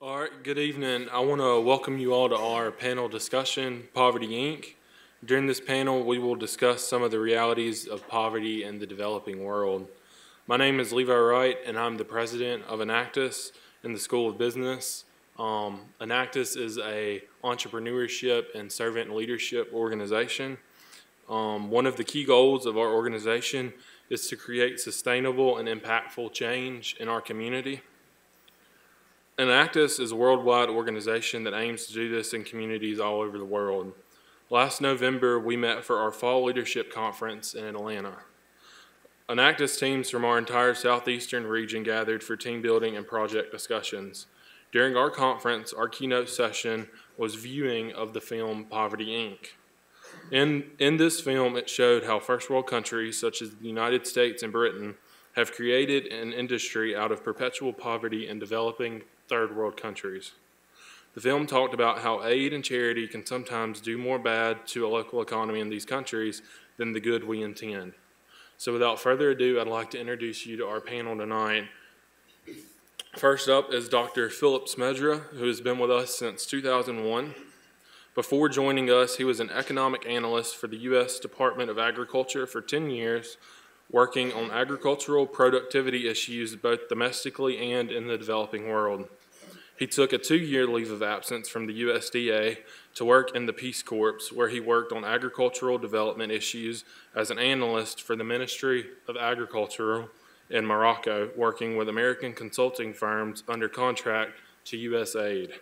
All right, good evening. I want to welcome you all to our panel discussion, Poverty Inc. During this panel, we will discuss some of the realities of poverty in the developing world. My name is Levi Wright, and I'm the president of Enactus in the School of Business. Um, Enactus is a entrepreneurship and servant leadership organization. Um, one of the key goals of our organization is to create sustainable and impactful change in our community. Enactus is a worldwide organization that aims to do this in communities all over the world. Last November, we met for our Fall Leadership Conference in Atlanta. Enactus teams from our entire southeastern region gathered for team building and project discussions. During our conference, our keynote session was viewing of the film Poverty Inc. In, in this film, it showed how first world countries such as the United States and Britain have created an industry out of perpetual poverty in developing third world countries. The film talked about how aid and charity can sometimes do more bad to a local economy in these countries than the good we intend. So, without further ado, I'd like to introduce you to our panel tonight. First up is Dr. Philip Smedra, who has been with us since 2001. Before joining us, he was an economic analyst for the U.S. Department of Agriculture for 10 years, working on agricultural productivity issues both domestically and in the developing world. He took a two year leave of absence from the USDA to work in the Peace Corps, where he worked on agricultural development issues as an analyst for the Ministry of Agriculture in Morocco, working with American consulting firms under contract to USAID.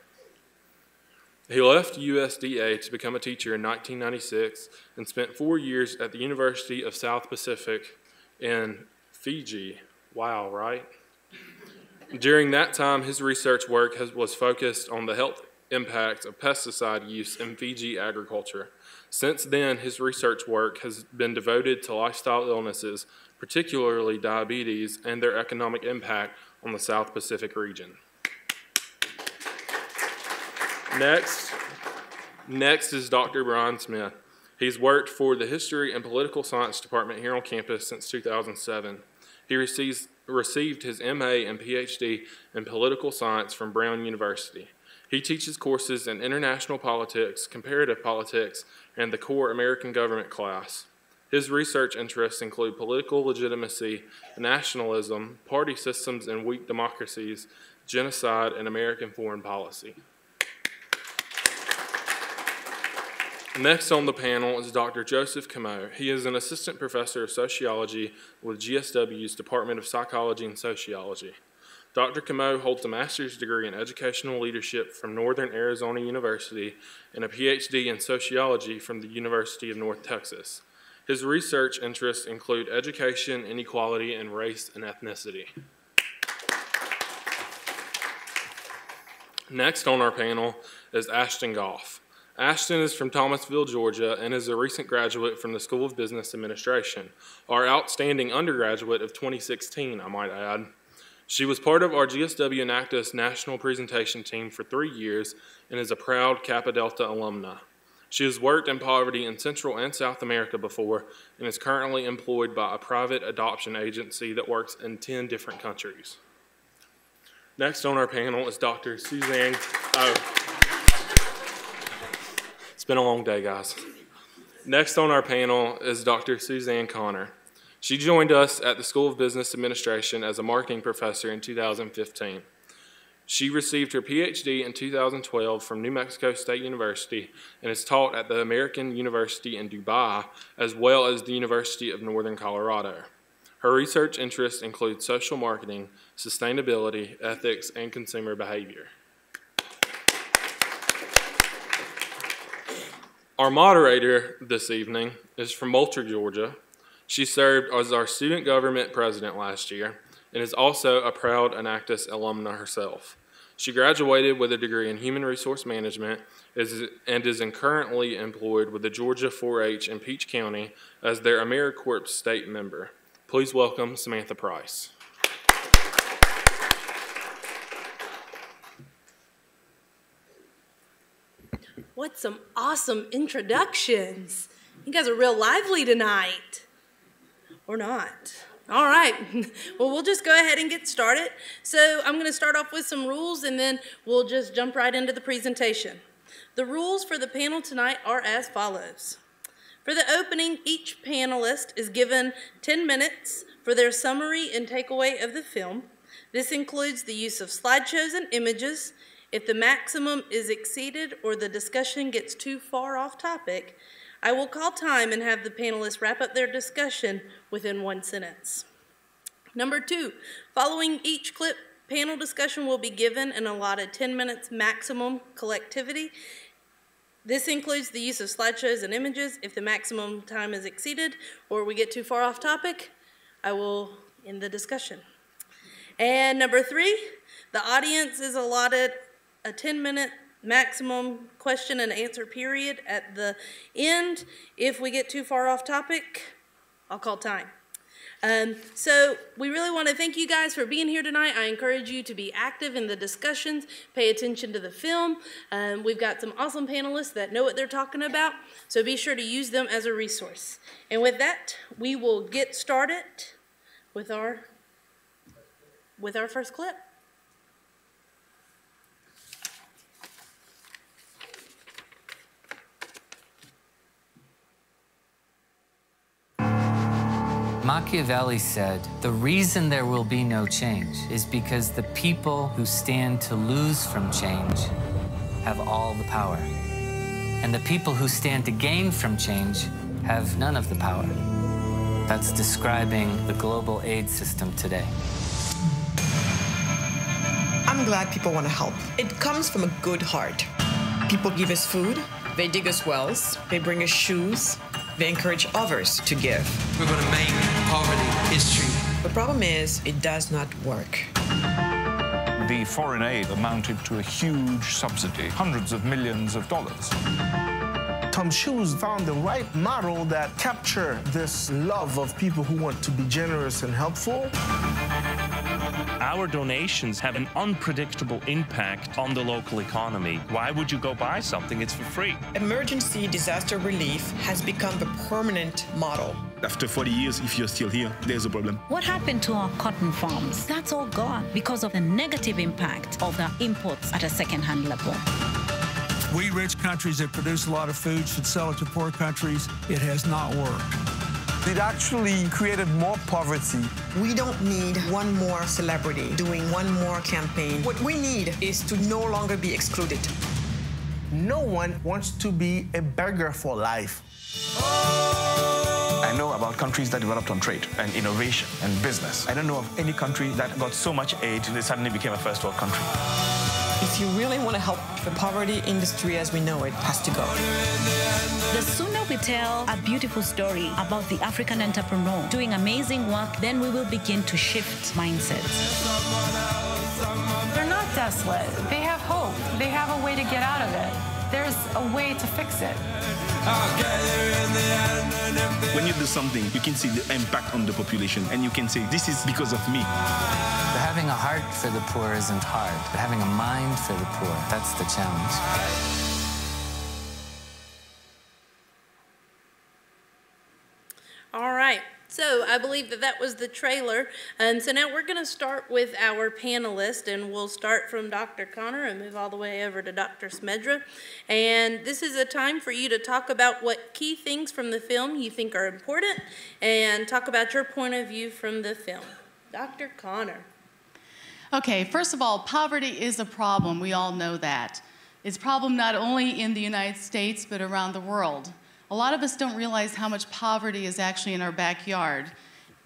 He left USDA to become a teacher in 1996 and spent four years at the University of South Pacific in Fiji. Wow, right? During that time, his research work has, was focused on the health impacts of pesticide use in Fiji agriculture. Since then, his research work has been devoted to lifestyle illnesses, particularly diabetes, and their economic impact on the South Pacific region. Next, next is Dr. Brian Smith. He's worked for the History and Political Science Department here on campus since 2007. He receives, received his MA and PhD in Political Science from Brown University. He teaches courses in international politics, comparative politics, and the core American government class. His research interests include political legitimacy, nationalism, party systems in weak democracies, genocide, and American foreign policy. Next on the panel is Dr. Joseph Camo. He is an assistant professor of sociology with GSW's Department of Psychology and Sociology. Dr. Camo holds a master's degree in educational leadership from Northern Arizona University and a PhD in sociology from the University of North Texas. His research interests include education, inequality, and race and ethnicity. Next on our panel is Ashton Goff. Ashton is from Thomasville, Georgia, and is a recent graduate from the School of Business Administration, our outstanding undergraduate of 2016, I might add. She was part of our GSW Enactus national presentation team for three years and is a proud Kappa Delta alumna. She has worked in poverty in Central and South America before and is currently employed by a private adoption agency that works in 10 different countries. Next on our panel is Dr. Suzanne. It's been a long day, guys. Next on our panel is Dr. Suzanne Connor. She joined us at the School of Business Administration as a marketing professor in 2015. She received her PhD in 2012 from New Mexico State University and is taught at the American University in Dubai as well as the University of Northern Colorado. Her research interests include social marketing, sustainability, ethics, and consumer behavior. Our moderator this evening is from Moultrie, Georgia. She served as our student government president last year and is also a proud Enactus alumna herself. She graduated with a degree in human resource management and is currently employed with the Georgia 4-H in Peach County as their AmeriCorps state member. Please welcome Samantha Price. What some awesome introductions. You guys are real lively tonight. Or not. All right. Well, we'll just go ahead and get started. So I'm going to start off with some rules and then we'll just jump right into the presentation. The rules for the panel tonight are as follows. For the opening, each panelist is given 10 minutes for their summary and takeaway of the film. This includes the use of slideshows and images. If the maximum is exceeded or the discussion gets too far off topic, I will call time and have the panelists wrap up their discussion within one sentence. Number two, following each clip, panel discussion will be given an allotted 10 minutes maximum collectivity. This includes the use of slideshows and images. If the maximum time is exceeded or we get too far off topic, I will end the discussion. And number three, the audience is allotted a 10 minute maximum question and answer period at the end. If we get too far off topic, I'll call time. Um, so we really want to thank you guys for being here tonight. I encourage you to be active in the discussions, pay attention to the film. Um, we've got some awesome panelists that know what they're talking about, so be sure to use them as a resource. And with that, we will get started with our with our first clip. Machiavelli said, the reason there will be no change is because the people who stand to lose from change have all the power. And the people who stand to gain from change have none of the power. That's describing the global aid system today. I'm glad people want to help. It comes from a good heart. People give us food, they dig us wells, they bring us shoes, they encourage others to give. We're going to make poverty history. The problem is, it does not work. The foreign aid amounted to a huge subsidy, hundreds of millions of dollars. TOMS Shoes found the right model that captured this love of people who want to be generous and helpful. Our donations have an unpredictable impact on the local economy. Why would you go buy something? It's for free. Emergency disaster relief has become the permanent model. After 40 years, if you're still here, there's a problem. What happened to our cotton farms? That's all gone because of the negative impact of the imports at a second-hand level. We rich countries that produce a lot of food should sell it to poor countries. It has not worked. It actually created more poverty. We don't need one more celebrity doing one more campaign. What we need is to no longer be excluded. No one wants to be a beggar for life. I know about countries that developed on trade and innovation and business. I don't know of any country that got so much aid they suddenly became a first world country. If you really want to help the poverty industry as we know it, has to go. The sooner we tell a beautiful story about the African entrepreneur doing amazing work, then we will begin to shift mindsets. They're not desolate. They have hope. They have a way to get out of it. There's a way to fix it. When you do something, you can see the impact on the population and you can say, this is because of me. But having a heart for the poor isn't hard, but having a mind for the poor, that's the challenge. All right. So I believe that that was the trailer. And so now we're going to start with our panelists, and we'll start from Dr. Connor and move all the way over to Dr. Smedra. And this is a time for you to talk about what key things from the film you think are important and talk about your point of view from the film. Dr. Connor. Okay, first of all, poverty is a problem. We all know that. It's a problem not only in the United States, but around the world. A lot of us don't realize how much poverty is actually in our backyard.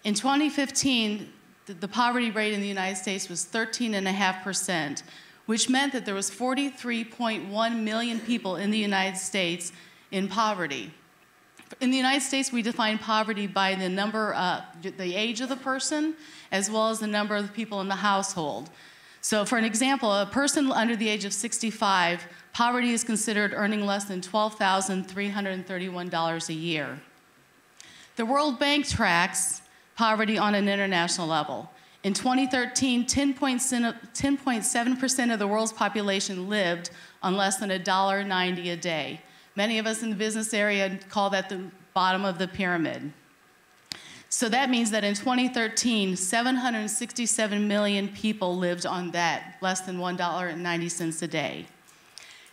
In 2015, the, poverty rate in the United States was 13.5%, which meant that there was 43.1 million people in the United States in poverty. In the United States, we define poverty by the number, uh, the age of the person, as well as the number of people in the household. So, for an example, a person under the age of 65, poverty is considered earning less than $12,331 a year. The World Bank tracks poverty on an international level. In 2013, 10.7% of the world's population lived on less than $1.90 a day. Many of us in the business area call that the bottom of the pyramid. So that means that in 2013, 767 million people lived on that, less than $1.90 a day.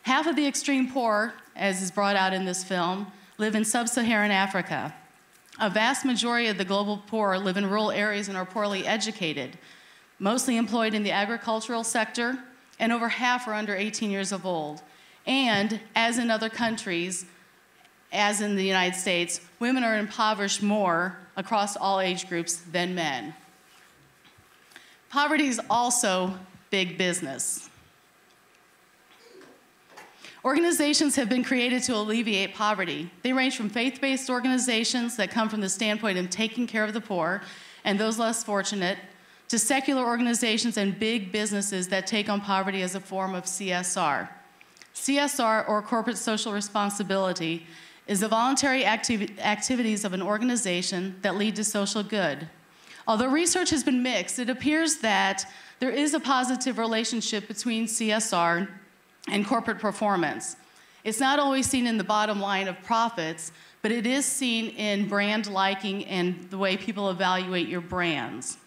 Half of the extreme poor, as is brought out in this film, live in sub Saharan Africa. A vast majority of the global poor live in rural areas and are poorly educated, mostly employed in the agricultural sector, and over half are under 18 years of old. And as in other countries, as in the United States, women are impoverished more across all age groups than men. Poverty is also big business. Organizations have been created to alleviate poverty. They range from faith based organizations that come from the standpoint of taking care of the poor and those less fortunate, to secular organizations and big businesses that take on poverty as a form of CSR. CSR, or corporate social responsibility, is the voluntary activ activities of an organization that lead to social good. Although research has been mixed, it appears that there is a positive relationship between CSR and corporate performance. It's not always seen in the bottom line of profits, but it is seen in brand liking and the way people evaluate your brands.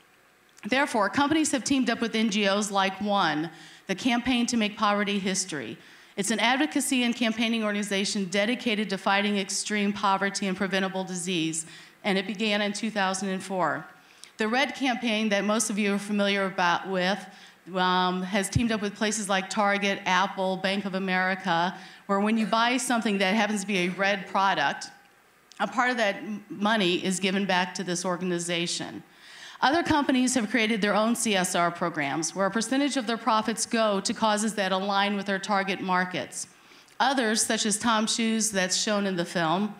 Therefore, companies have teamed up with NGOs like ONE, the Campaign to Make Poverty History. It's an advocacy and campaigning organization dedicated to fighting extreme poverty and preventable disease, and it began in 2004. The RED campaign that most of you are familiar about with um, has teamed up with places like Target, Apple, Bank of America, where when you buy something that happens to be a red product, a part of that money is given back to this organization. Other companies have created their own CSR programs where a percentage of their profits go to causes that align with their target markets. Others, such as TOMS Shoes, that's shown in the film,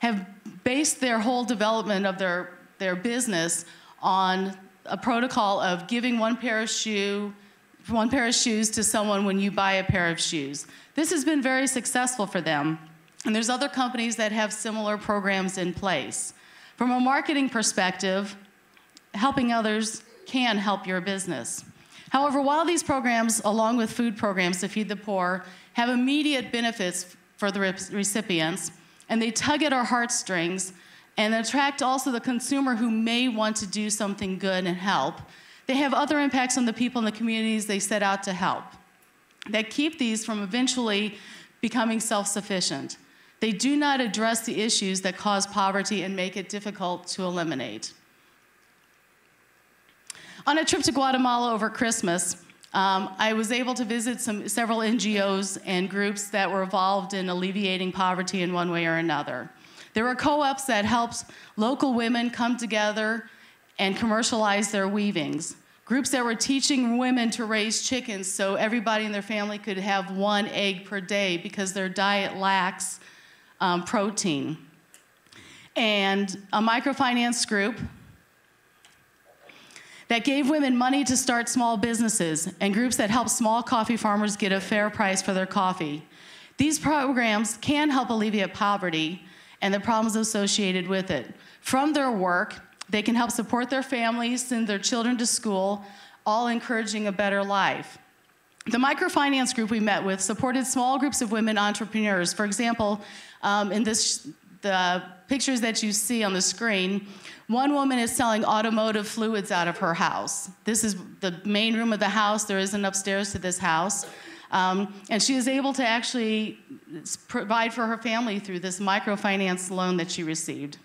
have based their whole development of their, their business on a protocol of giving one pair of shoe, one pair of shoes to someone when you buy a pair of shoes. This has been very successful for them. And there's other companies that have similar programs in place. From a marketing perspective, helping others can help your business. However, while these programs, along with food programs to feed the poor, have immediate benefits for the recipients, and they tug at our heartstrings and attract also the consumer who may want to do something good and help, they have other impacts on the people in the communities they set out to help that keep these from eventually becoming self sufficient. They do not address the issues that cause poverty and make it difficult to eliminate. On a trip to Guatemala over Christmas, um, I was able to visit some, several NGOs and groups that were involved in alleviating poverty in one way or another. There are co-ops that helped local women come together and commercialize their weavings. Groups that were teaching women to raise chickens so everybody in their family could have one egg per day because their diet lacks um, protein. And a microfinance group that gave women money to start small businesses and groups that help small coffee farmers get a fair price for their coffee. These programs can help alleviate poverty and the problems associated with it. From their work, they can help support their families, send their children to school, all encouraging a better life. The microfinance group we met with supported small groups of women entrepreneurs. For example, um, in this, the pictures that you see on the screen, one woman is selling automotive fluids out of her house. This is the main room of the house. There is an upstairs to this house. Um, and she is able to actually provide for her family through this microfinance loan that she received.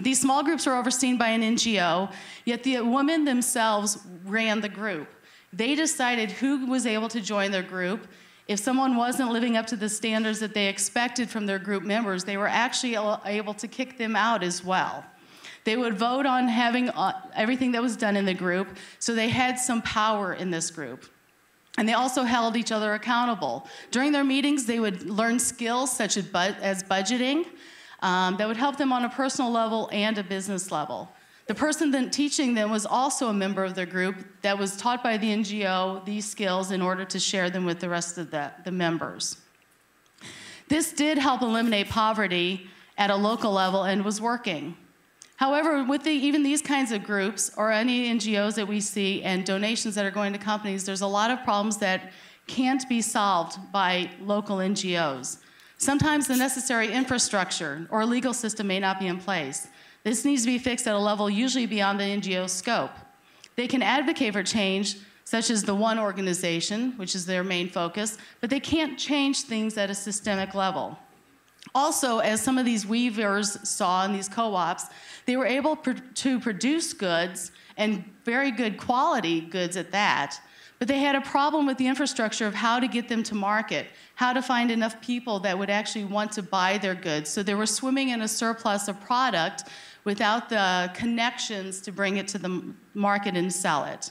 These small groups are overseen by an NGO, yet the women themselves ran the group. They decided who was able to join their group. If someone wasn't living up to the standards that they expected from their group members, they were actually able to kick them out as well. They would vote on having uh, everything that was done in the group, so they had some power in this group. And they also held each other accountable. During their meetings, they would learn skills such as, bu as budgeting um, that would help them on a personal level and a business level. The person then teaching them was also a member of their group that was taught by the NGO these skills in order to share them with the rest of the, the members. This did help eliminate poverty at a local level and was working. However, with the, even these kinds of groups or any NGOs that we see and donations that are going to companies, there's a lot of problems that can't be solved by local NGOs. Sometimes the necessary infrastructure or legal system may not be in place. This needs to be fixed at a level usually beyond the NGO scope. They can advocate for change, such as the One Organization, which is their main focus, but they can't change things at a systemic level. Also, as some of these weavers saw in these co ops, they were able pr- to produce goods and very good quality goods at that. But they had a problem with the infrastructure of how to get them to market, how to find enough people that would actually want to buy their goods. So they were swimming in a surplus of product without the connections to bring it to the market and sell it.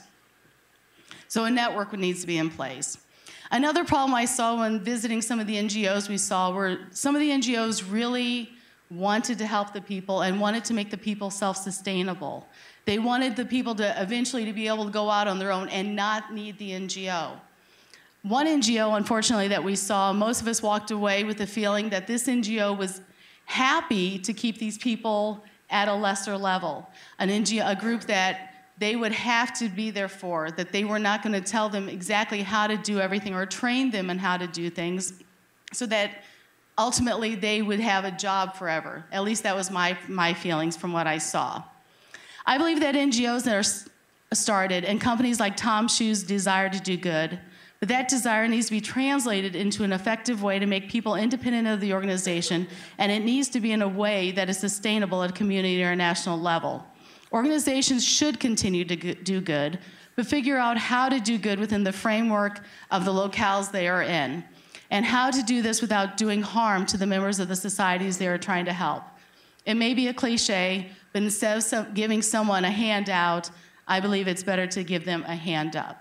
So a network needs to be in place. Another problem I saw when visiting some of the NGOs we saw were some of the NGOs really wanted to help the people and wanted to make the people self-sustainable. They wanted the people to eventually to be able to go out on their own and not need the NGO. One NGO, unfortunately, that we saw, most of us walked away with the feeling that this NGO was happy to keep these people at a lesser level. An NGO, a group that they would have to be there for, that they were not going to tell them exactly how to do everything or train them in how to do things, so that ultimately they would have a job forever. At least that was my, my feelings from what I saw. I believe that NGOs that are started and companies like TOMS Shoes desire to do good, but that desire needs to be translated into an effective way to make people independent of the organization, and it needs to be in a way that is sustainable at a community or a national level. Organizations should continue to do good, but figure out how to do good within the framework of the locales they are in, and how to do this without doing harm to the members of the societies they are trying to help. It may be a cliche, but instead of giving someone a handout, I believe it's better to give them a hand up.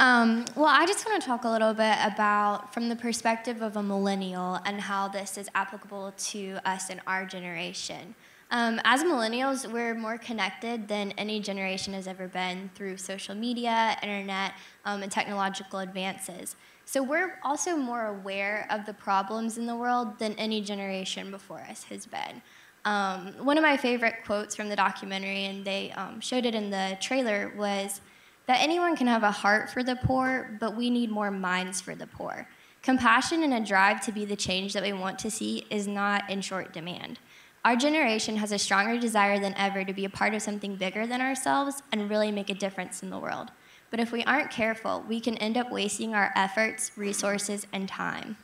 Um, well, I just want to talk a little bit about from the perspective of a millennial and how this is applicable to us in our generation. Um, as millennials, we're more connected than any generation has ever been through social media, internet, um, and technological advances. So we're also more aware of the problems in the world than any generation before us has been. Um, one of my favorite quotes from the documentary, and they um, showed it in the trailer, was that anyone can have a heart for the poor, but we need more minds for the poor. Compassion and a drive to be the change that we want to see is not in short demand. Our generation has a stronger desire than ever to be a part of something bigger than ourselves and really make a difference in the world. But if we aren't careful, we can end up wasting our efforts, resources, and time.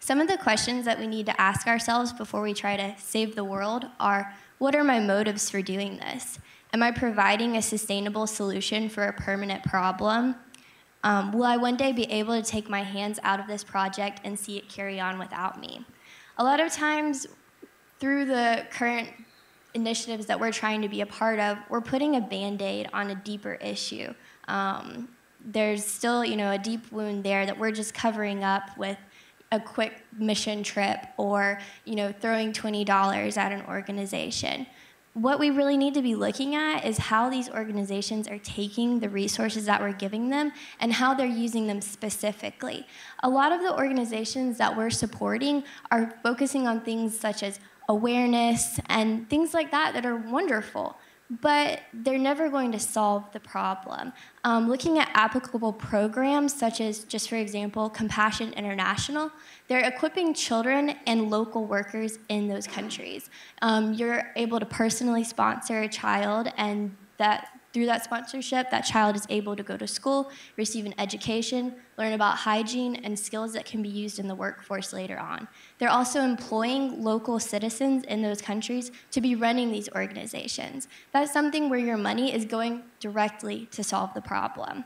Some of the questions that we need to ask ourselves before we try to save the world are what are my motives for doing this? Am I providing a sustainable solution for a permanent problem? Um, will I one day be able to take my hands out of this project and see it carry on without me? A lot of times, through the current initiatives that we're trying to be a part of, we're putting a band aid on a deeper issue. Um, there's still, you know, a deep wound there that we're just covering up with a quick mission trip or, you know, throwing $20 at an organization what we really need to be looking at is how these organizations are taking the resources that we're giving them and how they're using them specifically. A lot of the organizations that we're supporting are focusing on things such as awareness and things like that that are wonderful but they're never going to solve the problem. Um, looking at applicable programs, such as, just for example, Compassion International, they're equipping children and local workers in those countries. Um, you're able to personally sponsor a child, and that through that sponsorship, that child is able to go to school, receive an education, learn about hygiene and skills that can be used in the workforce later on. They're also employing local citizens in those countries to be running these organizations. That's something where your money is going directly to solve the problem.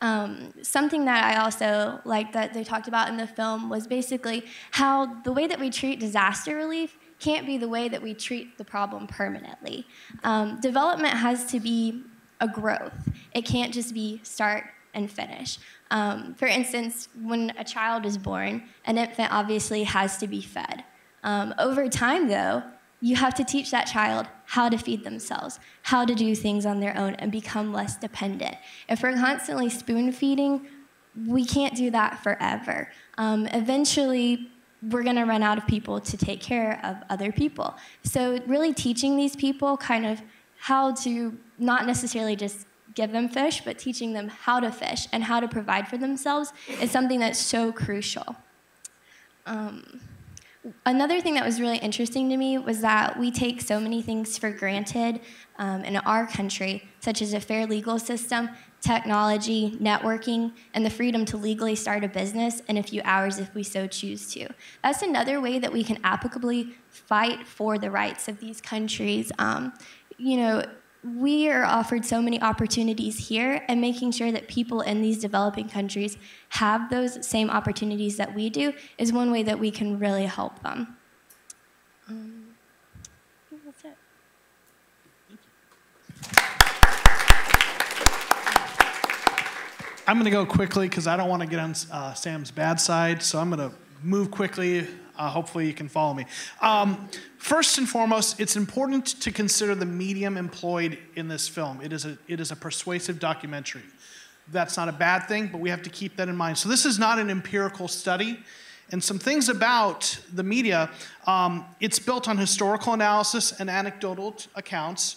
Um, something that I also like that they talked about in the film was basically how the way that we treat disaster relief can't be the way that we treat the problem permanently. Um, development has to be a growth. It can't just be start and finish. Um, for instance, when a child is born, an infant obviously has to be fed. Um, over time, though, you have to teach that child how to feed themselves, how to do things on their own, and become less dependent. If we're constantly spoon feeding, we can't do that forever. Um, eventually, we're going to run out of people to take care of other people. So, really teaching these people kind of how to not necessarily just give them fish, but teaching them how to fish and how to provide for themselves is something that's so crucial. Um, another thing that was really interesting to me was that we take so many things for granted um, in our country, such as a fair legal system, technology, networking, and the freedom to legally start a business in a few hours if we so choose to. That's another way that we can applicably fight for the rights of these countries. Um, you know, we are offered so many opportunities here, and making sure that people in these developing countries have those same opportunities that we do is one way that we can really help them. Um, that's it. I'm going to go quickly because I don't want to get on uh, Sam's bad side, so I'm going to move quickly. Uh, hopefully, you can follow me. Um, first and foremost, it's important to consider the medium employed in this film. It is a, it is a persuasive documentary. That's not a bad thing, but we have to keep that in mind. So, this is not an empirical study. And some things about the media um, it's built on historical analysis and anecdotal accounts.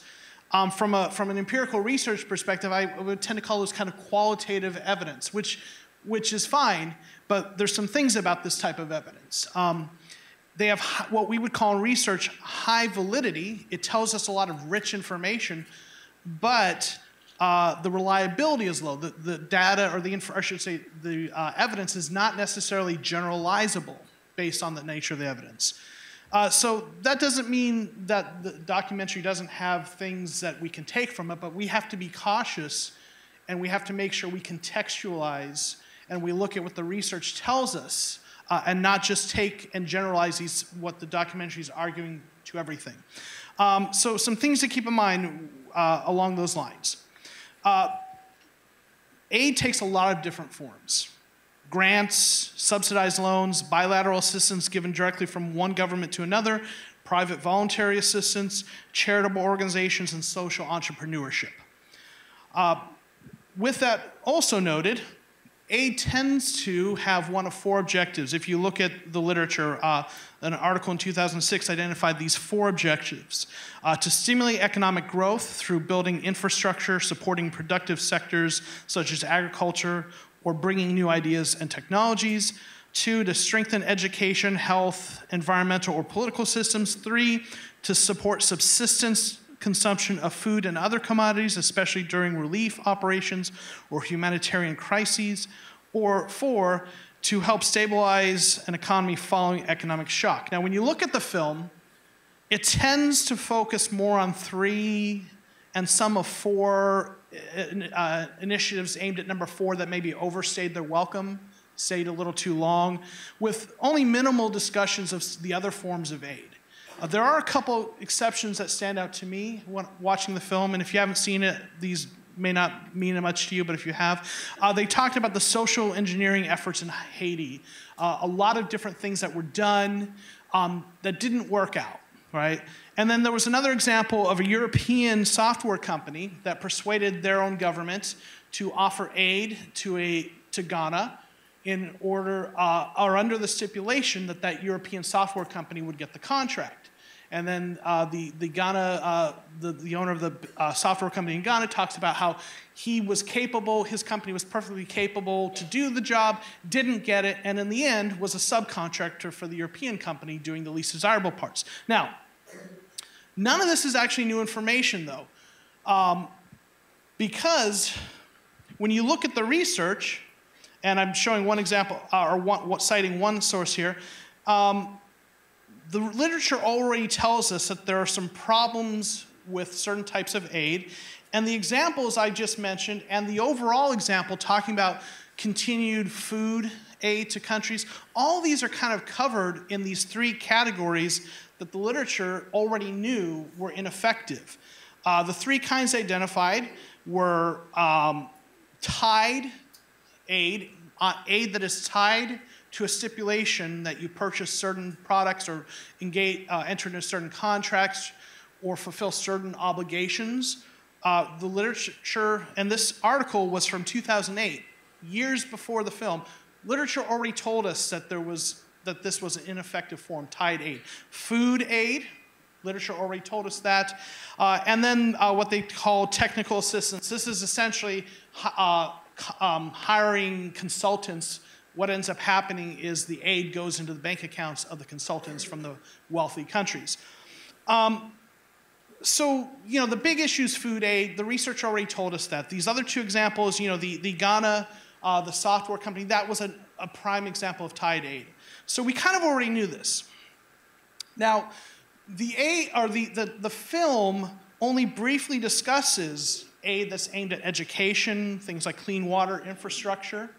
Um, from, a, from an empirical research perspective, I would tend to call those kind of qualitative evidence, which, which is fine, but there's some things about this type of evidence. Um, they have what we would call in research high validity. It tells us a lot of rich information, but uh, the reliability is low. The, the data, or the I should say, the uh, evidence is not necessarily generalizable based on the nature of the evidence. Uh, so that doesn't mean that the documentary doesn't have things that we can take from it, but we have to be cautious and we have to make sure we contextualize and we look at what the research tells us uh, and not just take and generalize these, what the documentary is arguing to everything. Um, so, some things to keep in mind uh, along those lines. Uh, aid takes a lot of different forms grants, subsidized loans, bilateral assistance given directly from one government to another, private voluntary assistance, charitable organizations, and social entrepreneurship. Uh, with that also noted, aid tends to have one of four objectives. If you look at the literature, uh, an article in 2006 identified these four objectives uh, to stimulate economic growth through building infrastructure, supporting productive sectors such as agriculture, or bringing new ideas and technologies. Two, to strengthen education, health, environmental, or political systems. Three, to support subsistence consumption of food and other commodities, especially during relief operations or humanitarian crises. Or four, to help stabilize an economy following economic shock. Now, when you look at the film, it tends to focus more on three and some of four uh, initiatives aimed at number four that maybe overstayed their welcome, stayed a little too long, with only minimal discussions of the other forms of aid. Uh, there are a couple exceptions that stand out to me when watching the film, and if you haven't seen it, these may not mean much to you, but if you have, uh, they talked about the social engineering efforts in Haiti. Uh, a lot of different things that were done um, that didn't work out, right? And then there was another example of a European software company that persuaded their own government to offer aid to, a, to Ghana in order, uh, or under the stipulation that that European software company would get the contract. And then uh, the, the Ghana, uh, the, the owner of the uh, software company in Ghana talks about how he was capable, his company was perfectly capable to do the job, didn't get it, and in the end was a subcontractor for the European company doing the least desirable parts. Now, None of this is actually new information, though, um, because when you look at the research, and I'm showing one example, uh, or one, citing one source here, um, the literature already tells us that there are some problems with certain types of aid. And the examples I just mentioned, and the overall example talking about continued food aid to countries, all these are kind of covered in these three categories that the literature already knew were ineffective. Uh, the three kinds identified were um, tied aid, uh, aid that is tied to a stipulation that you purchase certain products or engage, uh, enter into certain contracts or fulfill certain obligations. Uh, the literature, and this article was from 2008, years before the film. Literature already told us that there was that this was an ineffective form, tied aid. Food aid, literature already told us that. Uh, and then uh, what they call technical assistance. This is essentially uh, um, hiring consultants. What ends up happening is the aid goes into the bank accounts of the consultants from the wealthy countries. Um, so, you know, the big issue is food aid. The research already told us that. These other two examples, you know, the, the Ghana, uh, the software company, that was a, a prime example of tied aid. So we kind of already knew this. Now, the, aid, or the, the, the film only briefly discusses aid that's aimed at education, things like clean water infrastructure.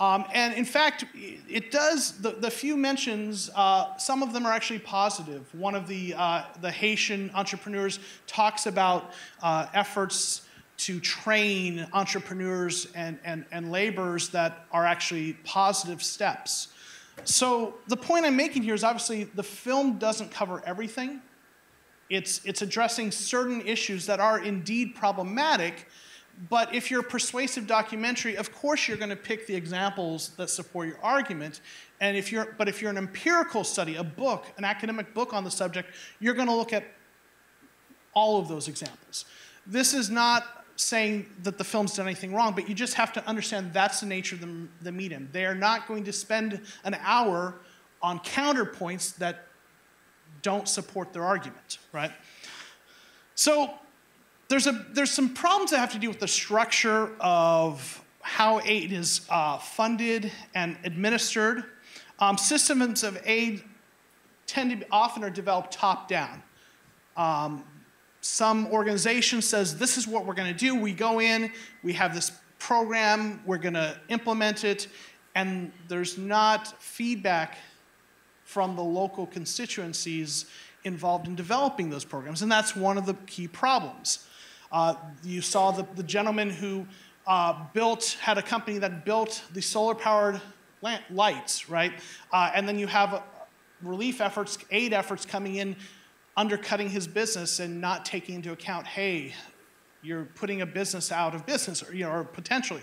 Um, and in fact, it does, the, the few mentions, uh, some of them are actually positive. One of the, uh, the Haitian entrepreneurs talks about uh, efforts to train entrepreneurs and, and, and laborers that are actually positive steps. So the point I'm making here is obviously the film doesn't cover everything. It's, it's addressing certain issues that are indeed problematic, but if you're a persuasive documentary, of course you're going to pick the examples that support your argument. And if you're, but if you're an empirical study, a book, an academic book on the subject, you're going to look at all of those examples. This is not saying that the film's done anything wrong, but you just have to understand that's the nature of the, the medium. They are not going to spend an hour on counterpoints that don't support their argument, right? So there's, a, there's some problems that have to do with the structure of how aid is uh, funded and administered. Um, systems of aid tend to often are developed top down. Um, some organization says, this is what we're going to do. We go in, we have this program, we're going to implement it, and there's not feedback from the local constituencies involved in developing those programs. And that's one of the key problems. Uh, you saw the, the gentleman who uh, built, had a company that built the solar powered lights, right? Uh, and then you have uh, relief efforts, aid efforts coming in, undercutting his business and not taking into account, hey, you're putting a business out of business, or, you know, or potentially.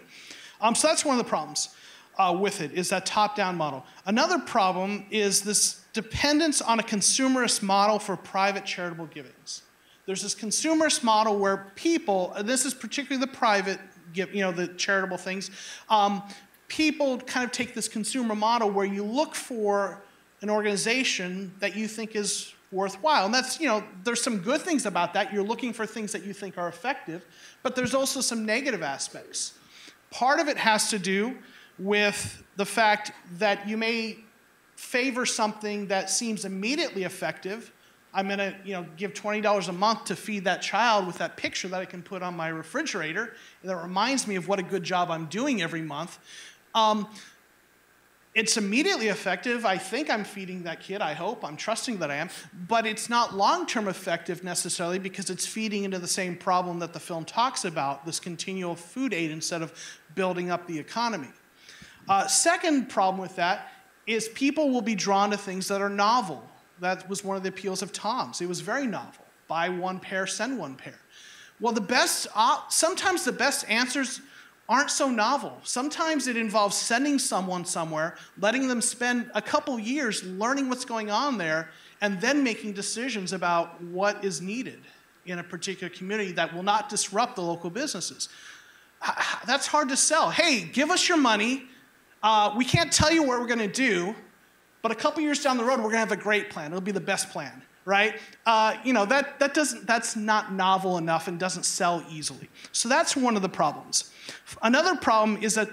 Um, so that's one of the problems uh, with it, is that top-down model. Another problem is this dependence on a consumerist model for private charitable givings. There's this consumerist model where people, and this is particularly the private, you know, the charitable things, um, people kind of take this consumer model where you look for an organization that you think is worthwhile. And that's, you know, there's some good things about that. You're looking for things that you think are effective, but there's also some negative aspects. Part of it has to do with the fact that you may favor something that seems immediately effective I'm going to, you know, give $20 a month to feed that child with that picture that I can put on my refrigerator that reminds me of what a good job I'm doing every month. Um, it's immediately effective. I think I'm feeding that kid. I hope. I'm trusting that I am. But it's not long term effective necessarily because it's feeding into the same problem that the film talks about this continual food aid instead of building up the economy. Uh, second problem with that is people will be drawn to things that are novel that was one of the appeals of Tom's. It was very novel. Buy one pair, send one pair. Well, the best, uh, sometimes the best answers aren't so novel. Sometimes it involves sending someone somewhere, letting them spend a couple years learning what's going on there, and then making decisions about what is needed in a particular community that will not disrupt the local businesses. That's hard to sell. Hey, give us your money. Uh, we can't tell you what we're going to do, but a couple years down the road, we're going to have a great plan. It'll be the best plan, right? Uh, you know, that, that doesn't, that's not novel enough and doesn't sell easily. So that's one of the problems. Another problem is that,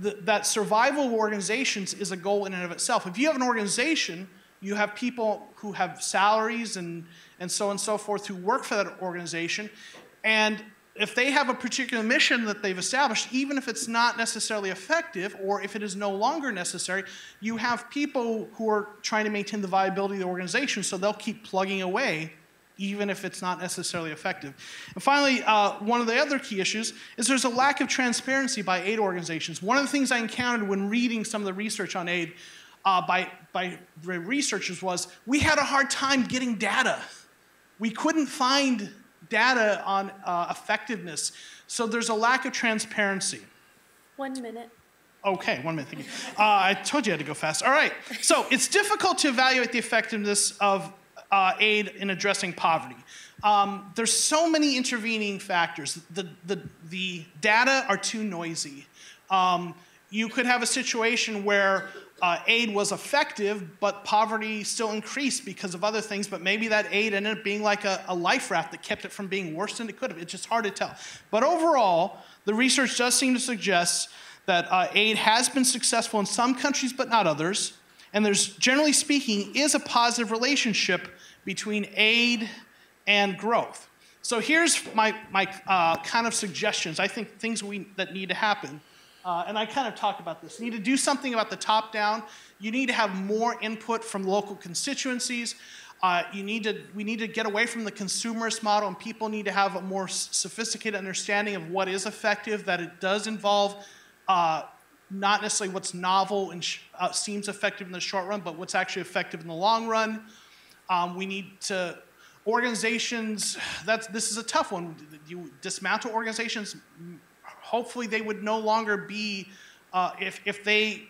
the, that survival of organizations is a goal in and of itself. If you have an organization, you have people who have salaries and, and so on and so forth who work for that organization, and if they have a particular mission that they've established, even if it's not necessarily effective or if it is no longer necessary, you have people who are trying to maintain the viability of the organization, so they'll keep plugging away even if it's not necessarily effective. And finally, uh, one of the other key issues is there's a lack of transparency by aid organizations. One of the things I encountered when reading some of the research on aid uh, by, by researchers was we had a hard time getting data. We couldn't find data on uh, effectiveness. So there's a lack of transparency. One minute. Okay, one minute, thank you. Uh, I told you I had to go fast. All right, so it's difficult to evaluate the effectiveness of uh, aid in addressing poverty. Um, there's so many intervening factors. The, the, the data are too noisy. Um, you could have a situation where uh, aid was effective, but poverty still increased because of other things, but maybe that aid ended up being like a, a life raft that kept it from being worse than it could have. It's just hard to tell. But overall, the research does seem to suggest that uh, aid has been successful in some countries, but not others. And there's, generally speaking, is a positive relationship between aid and growth. So here's my, my uh, kind of suggestions. I think things we, that need to happen. Uh, and I kind of talked about this. You need to do something about the top down. You need to have more input from local constituencies. Uh, you need to, we need to get away from the consumerist model, and people need to have a more sophisticated understanding of what is effective, that it does involve uh, not necessarily what's novel and uh, seems effective in the short run, but what's actually effective in the long run. Um, we need to organizations. That's this is a tough one. You dismantle organizations. Hopefully, they would no longer be uh, if if they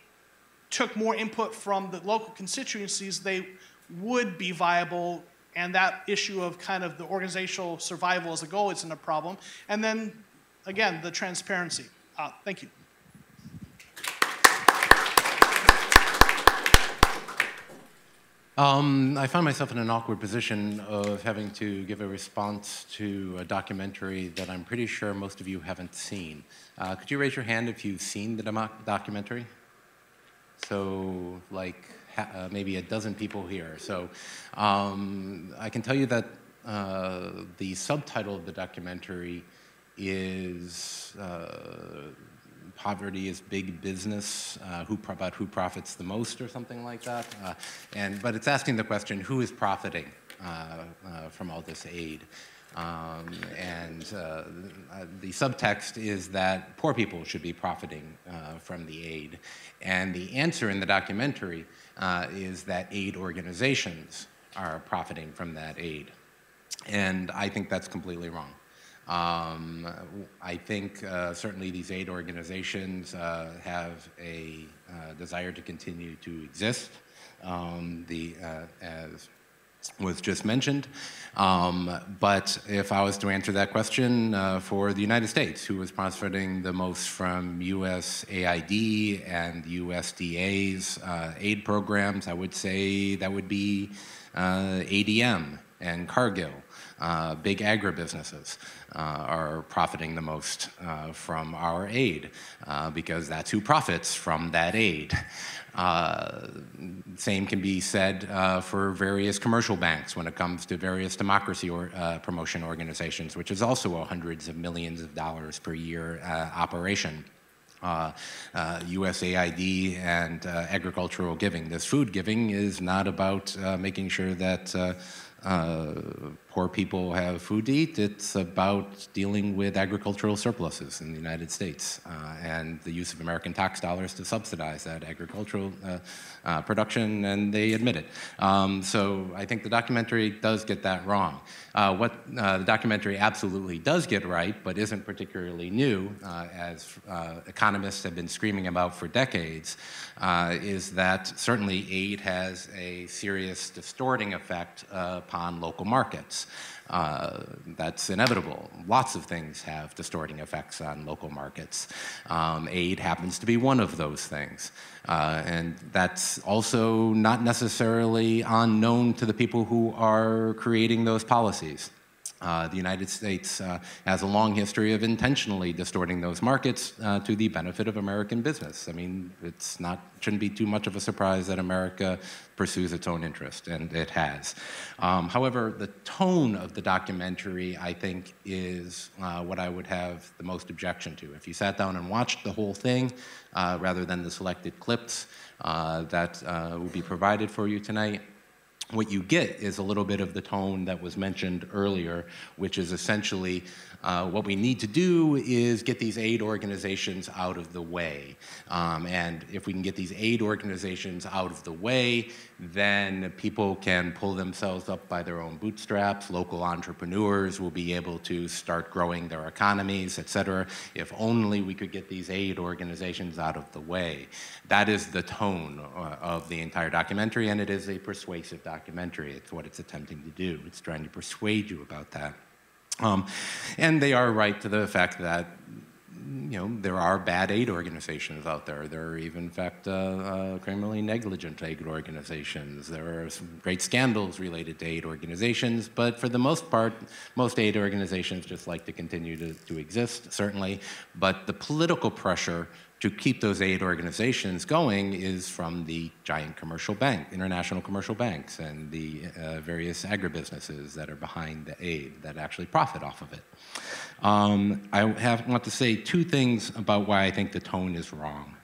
took more input from the local constituencies. They would be viable and that issue of kind of the organizational survival as a goal isn't a problem. And then, again, the transparency. Uh, thank you. Um, I find myself in an awkward position of having to give a response to a documentary that I'm pretty sure most of you haven't seen. Uh, could you raise your hand if you've seen the documentary? So, like, uh, maybe a dozen people here. So, um, I can tell you that uh, the subtitle of the documentary is uh, poverty is big business, uh, who, about who profits the most or something like that. Uh, and, but it's asking the question, who is profiting uh, uh from all this aid? Um, and uh, the subtext is that poor people should be profiting from the aid. And the answer in the documentary is that aid organizations are profiting from that aid. And I think that's completely wrong. Um, I think uh, certainly these aid organizations uh, have a uh, desire to continue to exist. Um, the, uh, as was just mentioned. Um, but if I was to answer that question uh, for the United States, who was profiting the most from USAID and USDA's uh, aid programs, I would say that would be ADM and Cargill uh, big agribusinesses uh, are profiting the most uh, from our aid uh, because that's who profits from that aid. Uh, same can be said for various commercial banks when it comes to various democracy or, promotion organizations, which is also a hundreds of millions of dollars per year operation. Uh, uh, USAID and uh, agricultural giving. This food giving is not about making sure that uh, poor people have food to eat. It's about dealing with agricultural surpluses in the United States uh, and the use of American tax dollars to subsidize that agricultural uh, uh production, and they admit it. Um, so I think the documentary does get that wrong. Uh, what uh, the documentary absolutely does get right, but isn't particularly new, as economists have been screaming about for decades, is that certainly aid has a serious distorting effect upon local markets. Uh, that's inevitable. Lots of things have distorting effects on local markets. Um, aid happens to be one of those things. Uh, and that's also not necessarily unknown to the people who are creating those policies. Uh, the United States uh, has a long history of intentionally distorting those markets uh, to the benefit of American business. I mean, it's not shouldn't be too much of a surprise that America pursues its own interest, and it has. Um, however, the tone of the documentary, I think, is uh, what I would have the most objection to. If you sat down and watched the whole thing, rather than the selected clips uh, that will be provided for you tonight, what you get is a little bit of the tone that was mentioned earlier, which is essentially Uh, what we need to do is get these aid organizations out of the way. Um, and if we can get these aid organizations out of the way, then people can pull themselves up by their own bootstraps. Local entrepreneurs will be able to start growing their economies, et cetera, if only we could get these aid organizations out of the way. That is the tone uh, of the entire documentary, and it is a persuasive documentary. It's what it's attempting to do. It's trying to persuade you about that. Um, and they are right to the fact that you know, there are bad aid organizations out there. There are even, in fact, uh, uh, criminally negligent aid organizations. There are some great scandals related to aid organizations, but for the most part, most aid organizations just like to continue to, to exist, certainly. But the political pressure to keep those aid organizations going is from the giant commercial bank, international commercial banks, and the uh, various agribusinesses that are behind the aid that actually profit off of it. Um, I have, want to say two things about why I think the tone is wrong,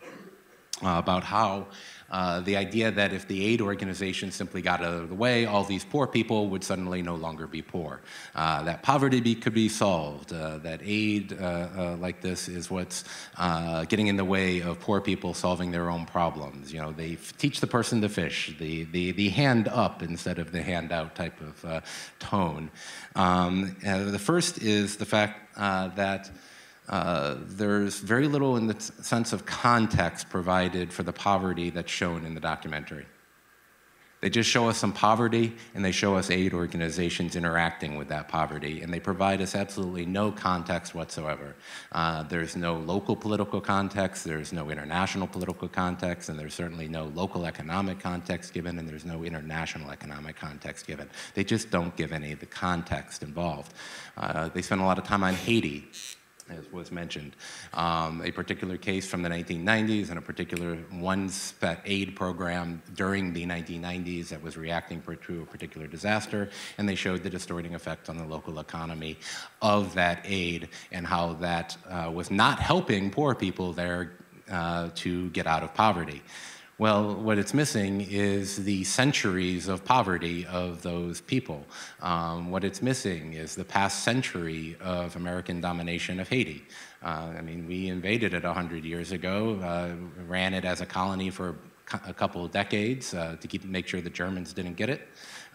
uh, about how uh, the idea that if the aid organization simply got out of the way, all these poor people would suddenly no longer be poor. Uh, that poverty be, could be solved. Uh, that aid uh, uh, like this is what's getting in the way of poor people solving their own problems. You know, they teach the person to fish, the, the, the hand up instead of the hand out type of tone. Um, the first is the fact that uh, there's very little in the sense of context provided for the poverty that's shown in the documentary. They just show us some poverty and they show us aid organizations interacting with that poverty, and they provide us absolutely no context whatsoever. Uh, there's no local political context, there's no international political context, and there's certainly no local economic context given, and there's no international economic context given. They just don't give any of the context involved. Uh, they spend a lot of time on Haiti as was mentioned. Um, a particular case from the 1990s and a particular one aid program during the 1990s that was reacting to a particular disaster, and they showed the distorting effect on the local economy of that aid and how that uh, was not helping poor people there uh, to get out of poverty. Well, what it's missing is the centuries of poverty of those people. Um, what it's missing is the past century of American domination of Haiti. Uh, I mean, we invaded it 100 years ago, uh, ran it as a colony for a couple of decades uh, to keep, make sure the Germans didn't get it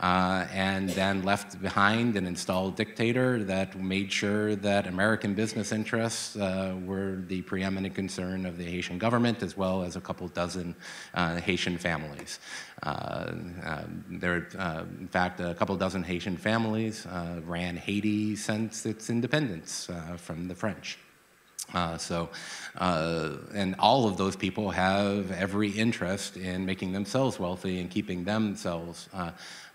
uh, and then left behind an installed dictator that made sure that American business interests uh, were the preeminent concern of the Haitian government, as well as a couple dozen uh, Haitian families. Uh, um, there, uh, in fact, a couple dozen Haitian families ran Haiti since its independence from the French. Uh, so, uh, and all of those people have every interest in making themselves wealthy and keeping themselves uh,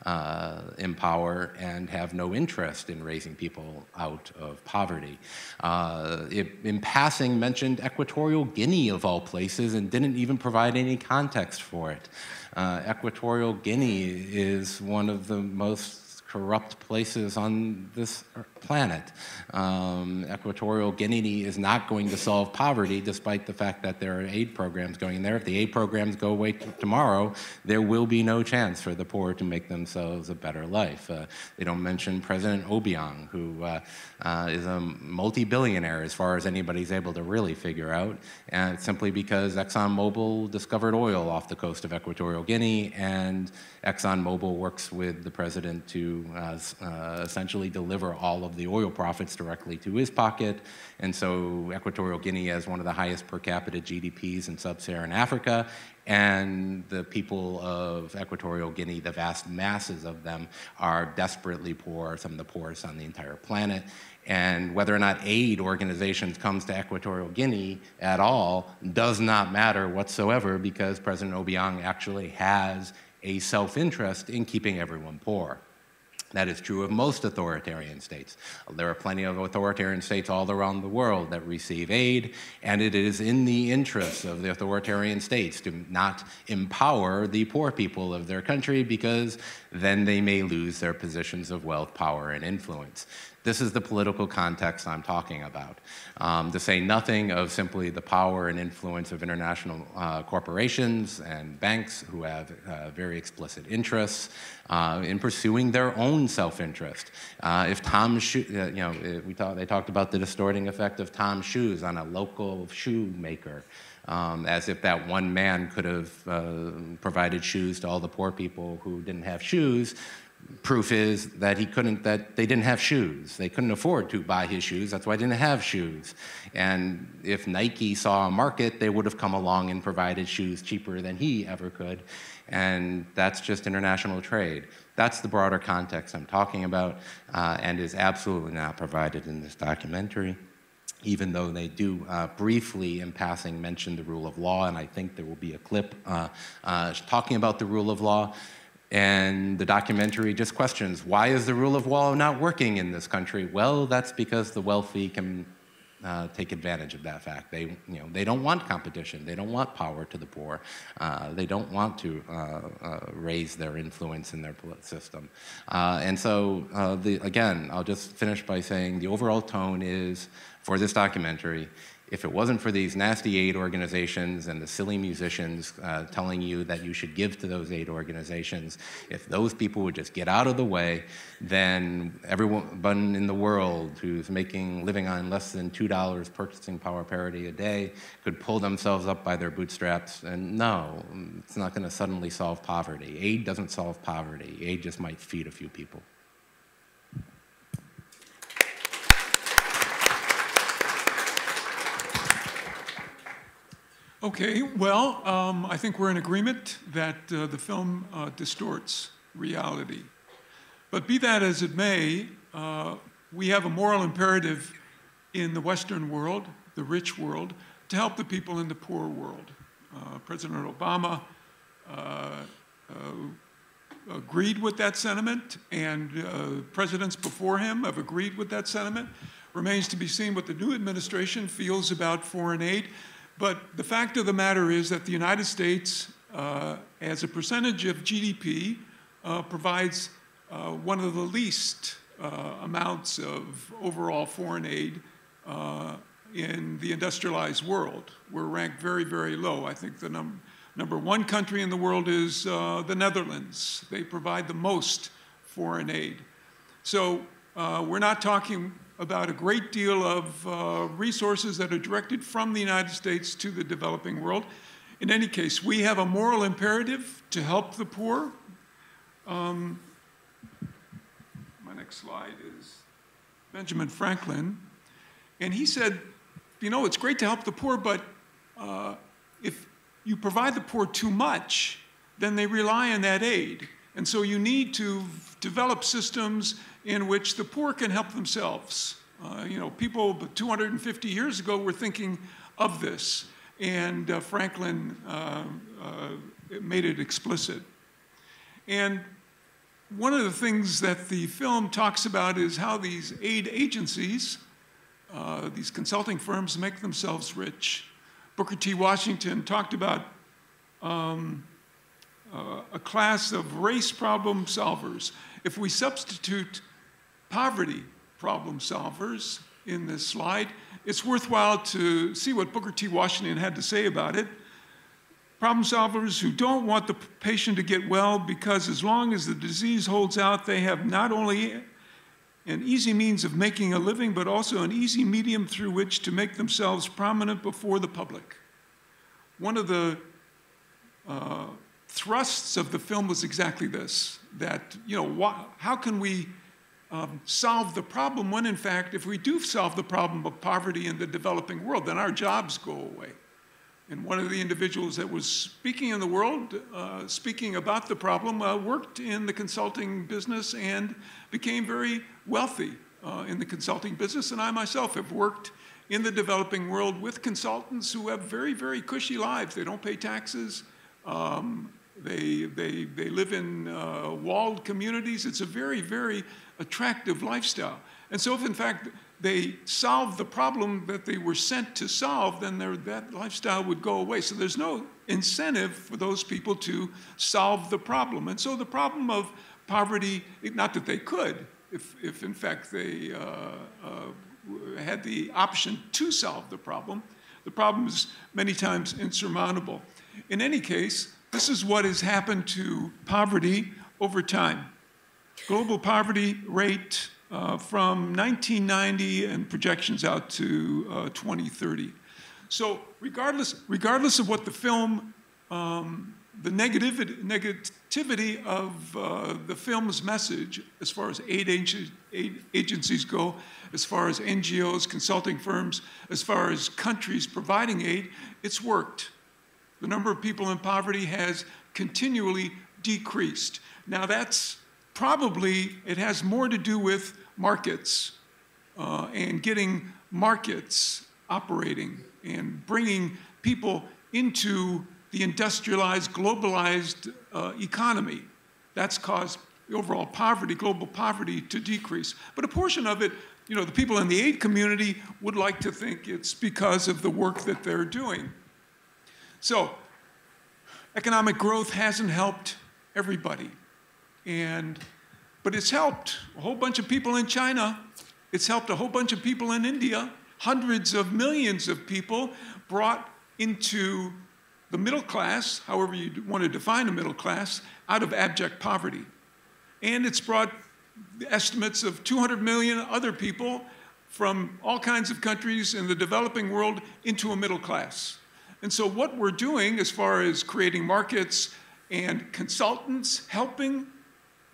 uh, in power and have no interest in raising people out of poverty. Uh, it, in passing, mentioned Equatorial Guinea of all places and didn't even provide any context for it. Uh, Equatorial Guinea is one of the most corrupt places on this planet. Um, Equatorial Guinea is not going to solve poverty despite the fact that there are aid programs going there. If the aid programs go away tomorrow, there will be no chance for the poor to make themselves a better life. Uh, they don't mention President Obiang, who uh, uh, is a multi-billionaire as far as anybody's able to really figure out, and simply because ExxonMobil discovered oil off the coast of Equatorial Guinea, and ExxonMobil works with the president to uh, uh, essentially deliver all of the oil profits directly to his pocket. And so Equatorial Guinea has one of the highest per capita GDPs in sub-Saharan Africa. And the people of Equatorial Guinea, the vast masses of them, are desperately poor, some of the poorest on the entire planet. And whether or not aid organizations comes to Equatorial Guinea at all does not matter whatsoever because President Obiang actually has a self-interest in keeping everyone poor. That is true of most authoritarian states. There are plenty of authoritarian states all around the world that receive aid, and it is in the interests of the authoritarian states to not empower the poor people of their country because then they may lose their positions of wealth, power, and influence. This is the political context I'm talking about. Um, to say nothing of simply the power and influence of international uh, corporations and banks who have uh, very explicit interests uh, in pursuing their own self-interest. Uh, if Tom, shoe, uh, you know, we talk, they talked about the distorting effect of TOMS shoes on a local shoemaker. Um, as if that one man could have uh, provided shoes to all the poor people who didn't have shoes, proof is that he couldn't that they didn't have shoes. They couldn't afford to buy his shoes. That's why they didn't have shoes. And if nike saw a market they would have come along and provided shoes cheaper than he ever could. And that's just international trade. That's the broader context i'm talking about uh, and is absolutely not provided in this documentary even though they do uh, briefly in passing mention the rule of law. And i think there will be a clip uh, uh talking about the rule of law and the documentary just questions why is the rule of law not working in this country? Well, that's because the wealthy can uh, take advantage of that fact. They, you know, they don't want competition. They don't want power to the poor. Uh, they don't want to uh, uh raise their influence in their system. Uh, and so, uh, the, again, I'll just finish by saying the overall tone is for this documentary if it wasn't for these nasty aid organizations and the silly musicians uh, telling you that you should give to those aid organizations, if those people would just get out of the way, then everyone in the world who's making living on less than two dollars purchasing power parity a day could pull themselves up by their bootstraps. And no, it's not going to suddenly solve poverty. Aid doesn't solve poverty. Aid just might feed a few people. Okay, well, um, I think we're in agreement that uh, the film uh, distorts reality. But be that as it may, uh, we have a moral imperative in the Western world, the rich world, to help the people in the poor world. Uh, President Obama uh, uh, agreed with that sentiment, and presidents before him have agreed with that sentiment. Remains to be seen what the new administration feels about foreign aid. But the fact of the matter is that the United States, uh, as a percentage of GDP, uh, provides uh, one of the least uh, amounts of overall foreign aid uh, in the industrialized world. We're ranked very, very low. I think the num number one country in the world is uh, the Netherlands. They provide the most foreign aid. So we're not talking about a great deal of uh, resources that are directed from the United States to the developing world. In any case, we have a moral imperative to help the poor. Um, my next slide is Benjamin Franklin. And he said, you know, it's great to help the poor, but uh, if you provide the poor too much, then they rely on that aid. And so you need to develop systems in which the poor can help themselves. Uh, you know, people 250 years ago were thinking of this, and uh, Franklin uh, uh, made it explicit. And one of the things that the film talks about is how these aid agencies, uh, these consulting firms, make themselves rich. Booker T. Washington talked about um, uh, a class of race problem solvers. If we substitute poverty problem solvers in this slide, it's worthwhile to see what Booker T. Washington had to say about it. Problem solvers who don't want the patient to get well because as long as the disease holds out, they have not only an easy means of making a living, but also an easy medium through which to make themselves prominent before the public. One of the uh, thrusts of the film was exactly this, that, you know, how can we um, solve the problem when, in fact, if we do solve the problem of poverty in the developing world, then our jobs go away. And one of the individuals that was speaking in the world, uh, speaking about the problem, uh, worked in the consulting business and became very wealthy uh, in the consulting business. And I myself have worked in the developing world with consultants who have very, very cushy lives. They don't pay taxes. Um, they, they, they live in uh, walled communities. It's a very, very attractive lifestyle. And so if in fact they solve the problem that they were sent to solve, then that lifestyle would go away. So there's no incentive for those people to solve the problem. And so the problem of poverty, not that they could, if, if in fact they uh, uh, had the option to solve the problem. The problem is many times insurmountable. In any case, this is what has happened to poverty over time. Global poverty rate uh, from 1990 and projections out to uh, 2030. So regardless, regardless of what the film, um, the negativity, negativity of uh, the film's message, as far as aid, aid agencies go, as far as NGOs, consulting firms, as far as countries providing aid, it's worked. The number of people in poverty has continually decreased. Now that's probably, it has more to do with markets uh, and getting markets operating and bringing people into the industrialized, globalized uh, economy. That's caused the overall poverty, global poverty, to decrease. But a portion of it, you know, the people in the aid community would like to think it's because of the work that they're doing. So, economic growth hasn't helped everybody. And, but it's helped a whole bunch of people in China. It's helped a whole bunch of people in India. Hundreds of millions of people brought into the middle class, however you want to define a middle class, out of abject poverty. And it's brought estimates of 200 million other people from all kinds of countries in the developing world into a middle class. And so, what we're doing as far as creating markets and consultants helping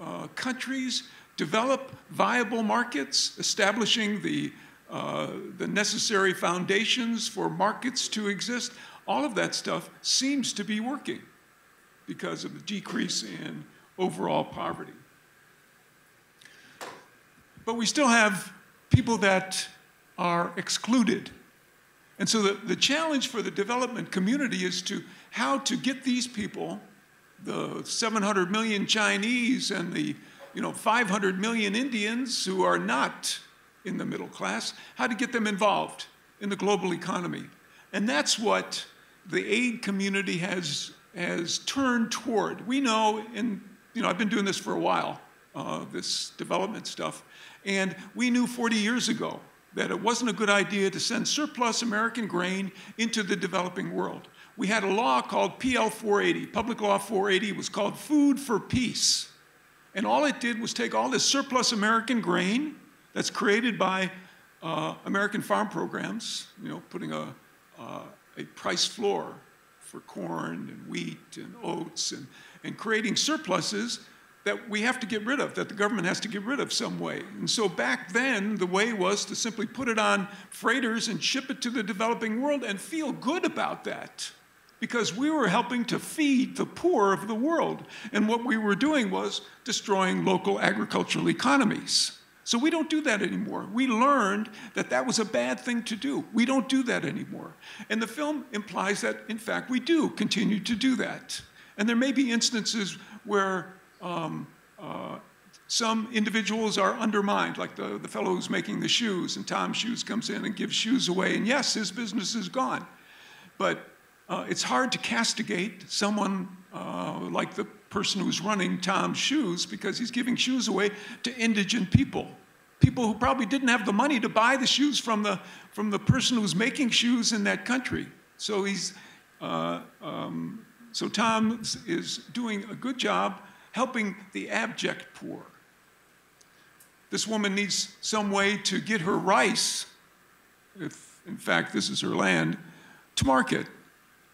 uh, countries develop viable markets, establishing the, uh, the necessary foundations for markets to exist, all of that stuff seems to be working because of the decrease in overall poverty. But we still have people that are excluded and so the, the challenge for the development community is to how to get these people, the 700 million Chinese and the you know, 500 million Indians who are not in the middle class, how to get them involved in the global economy. And that's what the aid community has, has turned toward. We know, and you know, I've been doing this for a while, uh, this development stuff, and we knew 40 years ago that it wasn't a good idea to send surplus American grain into the developing world. We had a law called PL 480, Public Law 480, it was called Food for Peace. And all it did was take all this surplus American grain that's created by uh, American farm programs, you know, putting a, uh, a price floor for corn and wheat and oats and, and creating surpluses that we have to get rid of, that the government has to get rid of some way. And so back then, the way was to simply put it on freighters and ship it to the developing world and feel good about that. Because we were helping to feed the poor of the world. And what we were doing was destroying local agricultural economies. So we don't do that anymore. We learned that that was a bad thing to do. We don't do that anymore. And the film implies that, in fact, we do continue to do that. And there may be instances where um, uh, some individuals are undermined, like the, the fellow who's making the shoes, and Tom Shoes comes in and gives shoes away, and yes, his business is gone. But uh, it's hard to castigate someone uh, like the person who's running TOMS Shoes because he's giving shoes away to indigent people. People who probably didn't have the money to buy the shoes from the, from the person who's making shoes in that country. So he's, uh, um, so Tom is doing a good job helping the abject poor. This woman needs some way to get her rice, if in fact this is her land, to market.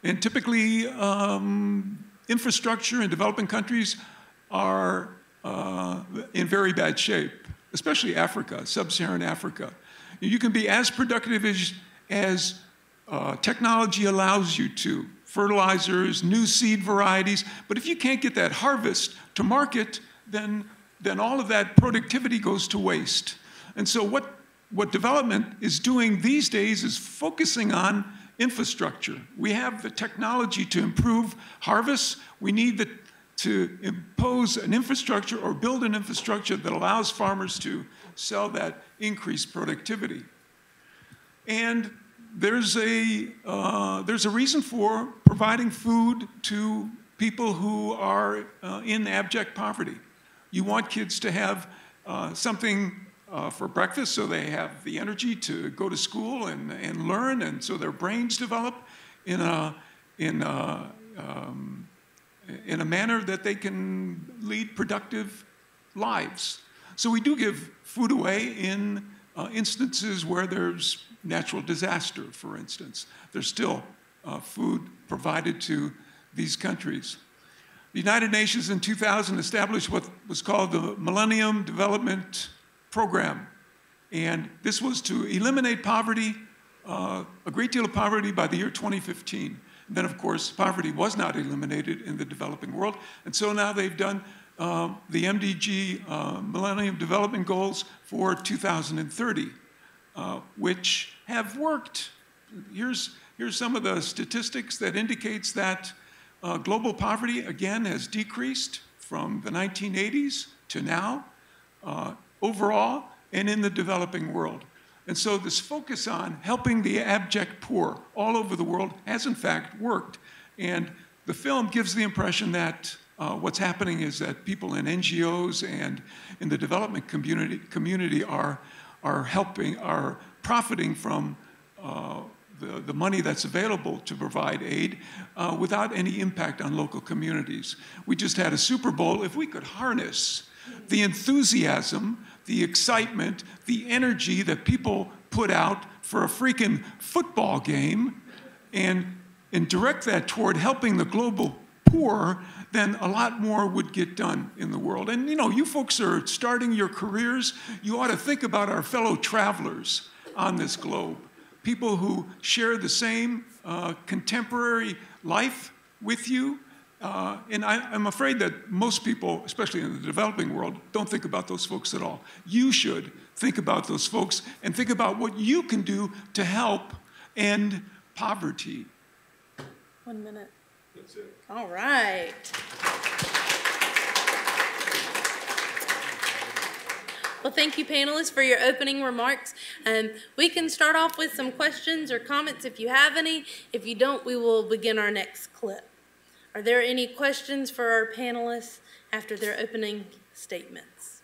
And typically, um, infrastructure in developing countries are uh, in very bad shape, especially Africa, sub Saharan Africa. You can be as productive as, as uh, technology allows you to fertilizers, new seed varieties. But if you can't get that harvest to market, then, then all of that productivity goes to waste. And so, what, what development is doing these days is focusing on infrastructure. We have the technology to improve harvests. We need the, to impose an infrastructure or build an infrastructure that allows farmers to sell that increased productivity. And there's a, uh, there's a reason for providing food to people who are uh, in abject poverty. You want kids to have uh, something uh, for breakfast so they have the energy to go to school and, and learn, and so their brains develop in a, in a, um, in a manner that they can lead productive lives. So we do give food away in uh, instances where there's natural disaster, for instance. There's still uh, food provided to these countries. The United Nations in 2000 established what was called the Millennium Development Program. And this was to eliminate poverty, uh, a great deal of poverty by the year 2015. And then, of course, poverty was not eliminated in the developing world. And so now they've done uh, the MDG uh, Millennium Development Goals for 2030, uh, which have worked. Here's, here's some of the statistics that indicates that uh, global poverty, again, has decreased from the 1980s to now, uh, overall, and in the developing world. And so this focus on helping the abject poor all over the world has in fact worked. And the film gives the impression that uh, what's happening is that people in NGOs and in the development community, community are, are helping, are profiting from uh, the, the money that's available to provide aid uh, without any impact on local communities. We just had a Super Bowl. If we could harness the enthusiasm, the excitement, the energy that people put out for a freaking football game and, and direct that toward helping the global poor, then a lot more would get done in the world. And you know, you folks are starting your careers, you ought to think about our fellow travelers on this globe, people who share the same uh, contemporary life with you. Uh, and I, am afraid that most people, especially in the developing world, don't think about those folks at all. You should think about those folks and think about what you can do to help end poverty. One minute. That's it. All right. Well, thank you, panelists, for your opening remarks. Um, we can start off with some questions or comments if you have any. If you don't, we will begin our next clip. Are there any questions for our panelists after their opening statements?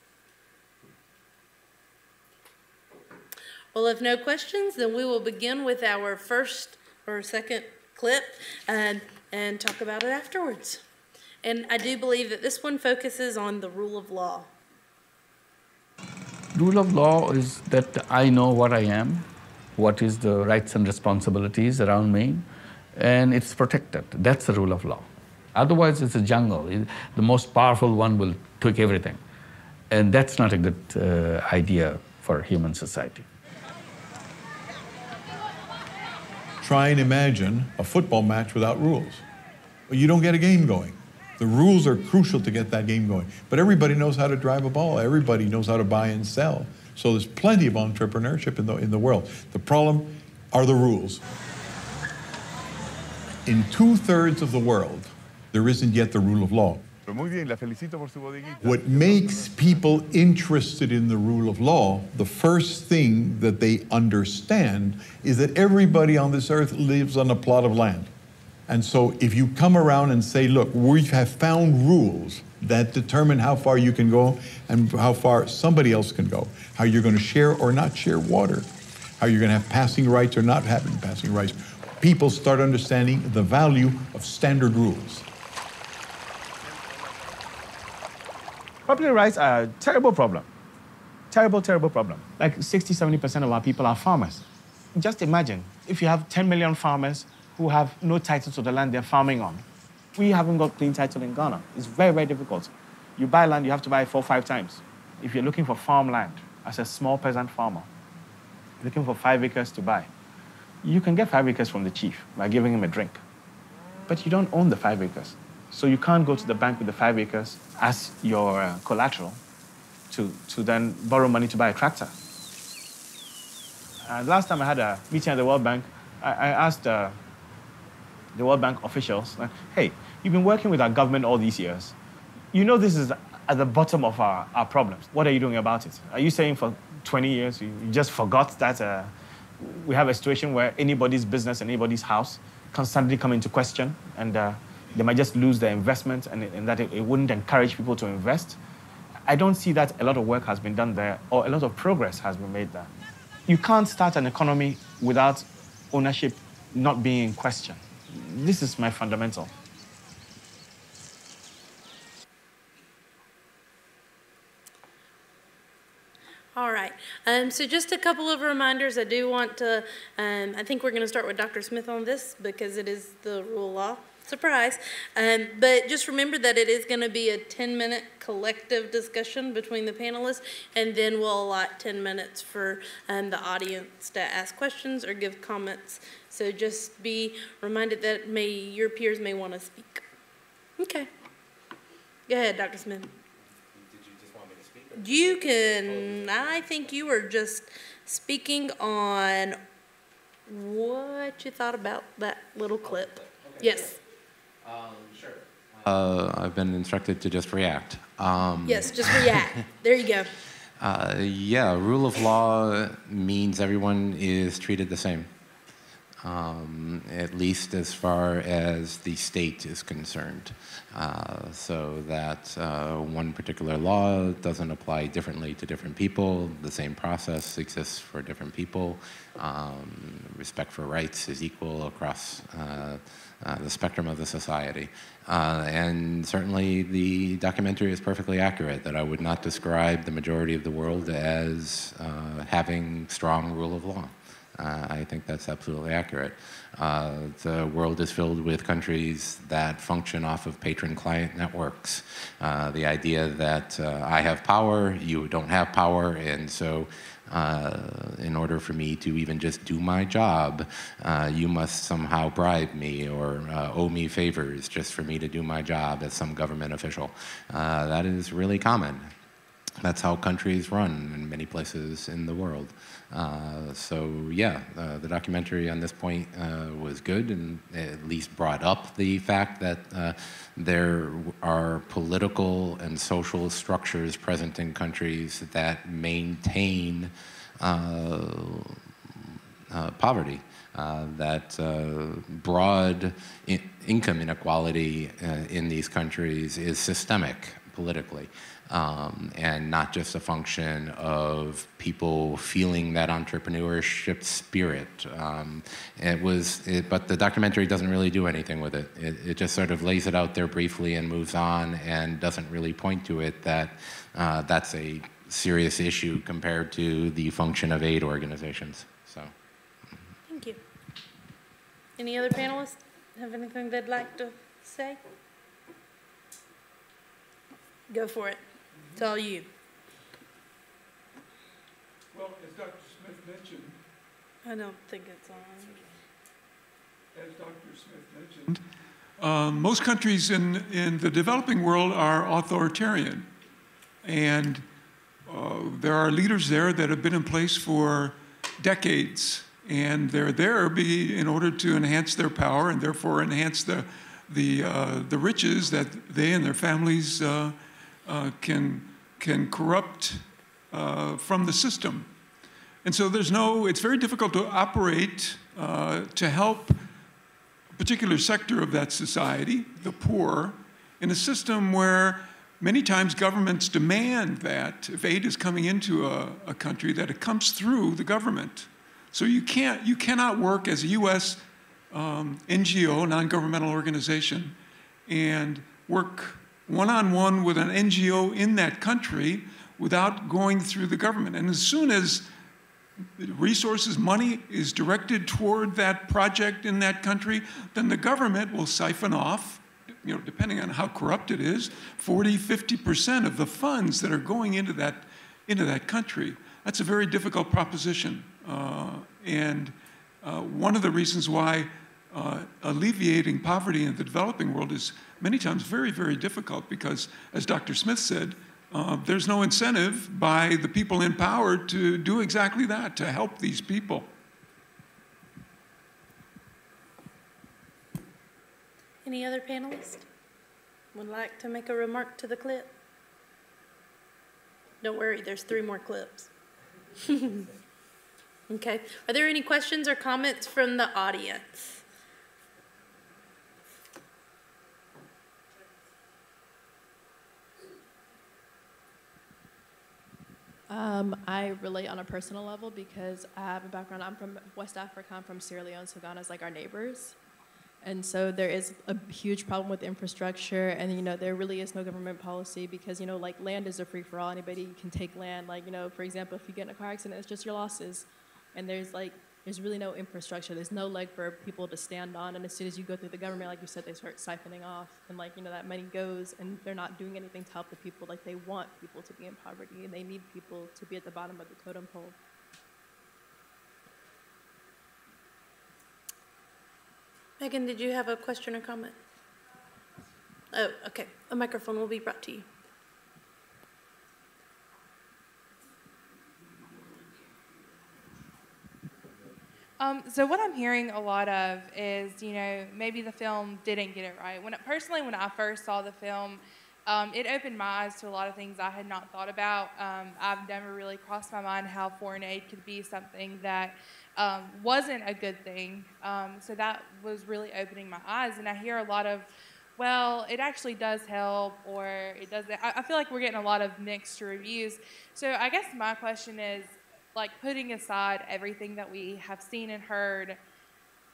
Well, if no questions, then we will begin with our first or second clip and, and talk about it afterwards. And I do believe that this one focuses on the rule of law. Rule of law is that I know what I am, what is the rights and responsibilities around me, and it's protected. That's the rule of law. Otherwise, it's a jungle. The most powerful one will take everything. And that's not a good uh, idea for human society. Try and imagine a football match without rules. You don't get a game going. The rules are crucial to get that game going. But everybody knows how to drive a ball. Everybody knows how to buy and sell. So there's plenty of entrepreneurship in the, in the world. The problem are the rules. In two thirds of the world, there isn't yet the rule of law. What makes people interested in the rule of law, the first thing that they understand is that everybody on this earth lives on a plot of land. And so if you come around and say, look, we have found rules that determine how far you can go and how far somebody else can go, how you're going to share or not share water, how you're going to have passing rights or not having passing rights, people start understanding the value of standard rules. Property rights are a terrible problem. Terrible, terrible problem. Like 60, 70% of our people are farmers. Just imagine if you have 10 million farmers who have no title to the land they're farming on. We haven't got clean title in Ghana. It's very, very difficult. You buy land, you have to buy it four, five times. If you're looking for farmland as a small peasant farmer, looking for five acres to buy, you can get five acres from the chief by giving him a drink. But you don't own the five acres. So you can't go to the bank with the five acres as your uh, collateral to, to then borrow money to buy a tractor. And last time I had a meeting at the World Bank, I, I asked uh, the World Bank officials, like, hey, you've been working with our government all these years. You know this is at the bottom of our, our problems. What are you doing about it? Are you saying for 20 years you just forgot that uh, we have a situation where anybody's business and anybody's house constantly come into question and uh, they might just lose their investment and, and that it, it, wouldn't encourage people to invest. I don't see that a lot of work has been done there or a lot of progress has been made there. You can't start an economy without ownership not being in question. This is my fundamental. All right. Um, so just a couple of reminders. I do want to, um, I think we're going to start with Dr. Smith on this because it is the rule of law. Surprise. Um, but just remember that it is going to be a 10 minute collective discussion between the panelists, and then we'll allot 10 minutes for um, the audience to ask questions or give comments. So just be reminded that may your peers may want to speak. Okay. Go ahead, Dr. Smith. Did you just want me to speak? You can, I think you were just speaking on what you thought about that little clip. Yes. sure. Uh, I've been instructed to just react. Um, Yes, just react. There you go. Uh, yeah, rule of law means everyone is treated the same, um, at least as far as the state is concerned. Uh, so that uh, one particular law doesn't apply differently to different people. The same process exists for different people. Um, respect for rights is equal across uh, uh, the spectrum of the society. Uh, and certainly the documentary is perfectly accurate that I would not describe the majority of the world as uh, having strong rule of law. Uh, I think that's absolutely accurate. Uh, the world is filled with countries that function off of patron-client networks. Uh, the idea that I have power, you don't have power, and so uh, in order for me to even just do my job, uh, you must somehow bribe me or uh, owe me favors just for me to do my job as some government official. that is really common. That's how countries run in many places in the world. Uh, so yeah, uh, the documentary on this point uh, was good and at least brought up the fact that uh, there are political and social structures present in countries that maintain uh, poverty. that broad in income inequality in these countries is systemic politically um, and not just a function of people feeling that entrepreneurship spirit. Um, it was, it, but the documentary doesn't really do anything with it. it. it. just sort of lays it out there briefly and moves on and doesn't really point to it that uh, that's a serious issue compared to the function of aid organizations. So. Thank you. Any other panelists have anything they'd like to say? Go for it. It's all you. Well, as Dr. Smith mentioned, I don't think it's on. As Dr. Smith mentioned, um, most countries in, in the developing world are authoritarian. And uh, there are leaders there that have been in place for decades. And they're there be, in order to enhance their power and therefore enhance the, the, uh, the riches that they and their families uh, uh, can, can corrupt uh, from the system. And so there's no, it's very difficult to operate uh, to help a particular sector of that society, the poor, in a system where many times governments demand that if aid is coming into a, a country, that it comes through the government. So you can't, you cannot work as a U.S. Um, NGO, non-governmental organization, and work one on one with an NGO in that country without going through the government. And as soon as resources, money is directed toward that project in that country, then the government will siphon off, you know, depending on how corrupt it is, 40, 50% of the funds that are going into that, into that country. That's a very difficult proposition. Uh, and uh, one of the reasons why uh, alleviating poverty in the developing world is many times very, very difficult because, as Dr. Smith said, uh, there's no incentive by the people in power to do exactly that, to help these people. Any other panelists would like to make a remark to the clip? Don't worry, there's three more clips. okay. Are there any questions or comments from the audience? Um, I relate on a personal level because I have a background. I'm from West Africa. I'm from Sierra Leone, so Ghana's like our neighbors. And so there is a huge problem with infrastructure, and you know there really is no government policy because you know like land is a free for all. Anybody can take land. Like you know, for example, if you get in a car accident, it's just your losses, and there's like there's really no infrastructure. There's no leg for people to stand on. And as soon as you go through the government, like you said, they start siphoning off, and like you know that money goes, and they're not doing anything to help the people. Like they want people to be in poverty, and they need people to be at the bottom of the totem pole. Megan, did you have a question or comment? Oh, okay. A microphone will be brought to you. Um, so what I'm hearing a lot of is, you know, maybe the film didn't get it right. When it, personally, when I first saw the film, um, it opened my eyes to a lot of things I had not thought about. Um, I've never really crossed my mind how foreign aid could be something that um, wasn't a good thing. Um, so that was really opening my eyes. And I hear a lot of, well, it actually does help, or it doesn't. I, I feel like we're getting a lot of mixed reviews. So I guess my question is, like putting aside everything that we have seen and heard.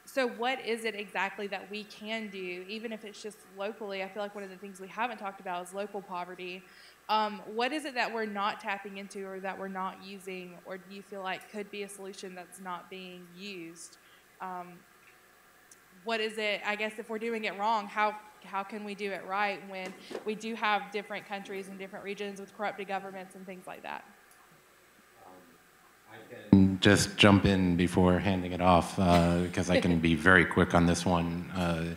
So what is it exactly that we can do even if it's just locally? I feel like one of the things we haven't talked about is local poverty. Um, what is it that we're not tapping into or that we're not using or do you feel like could be a solution that's not being used? Um, what is it i guess if we're doing it wrong how how can we do it right when we do have different countries and different regions with corrupted governments and things like that just jump in before handing it off uh, because I can be very quick on this one. Uh,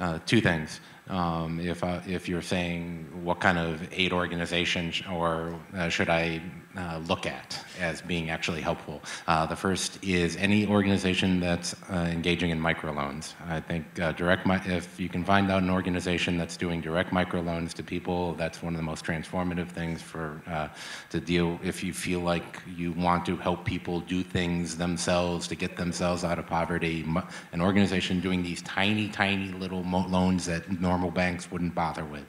uh, two things. Um, if, uh, if you're saying what kind of aid organization sh or uh, should I uh, look at as being actually helpful. Uh, the first is any organization that's uh, engaging in microloans. I think uh, direct, if you can find out an organization that's doing direct microloans to people, that's one of the most transformative things for uh, to deal. If you feel like you want to help people do things themselves to get themselves out of poverty, an organization doing these tiny, tiny little loans that normal banks wouldn't bother with.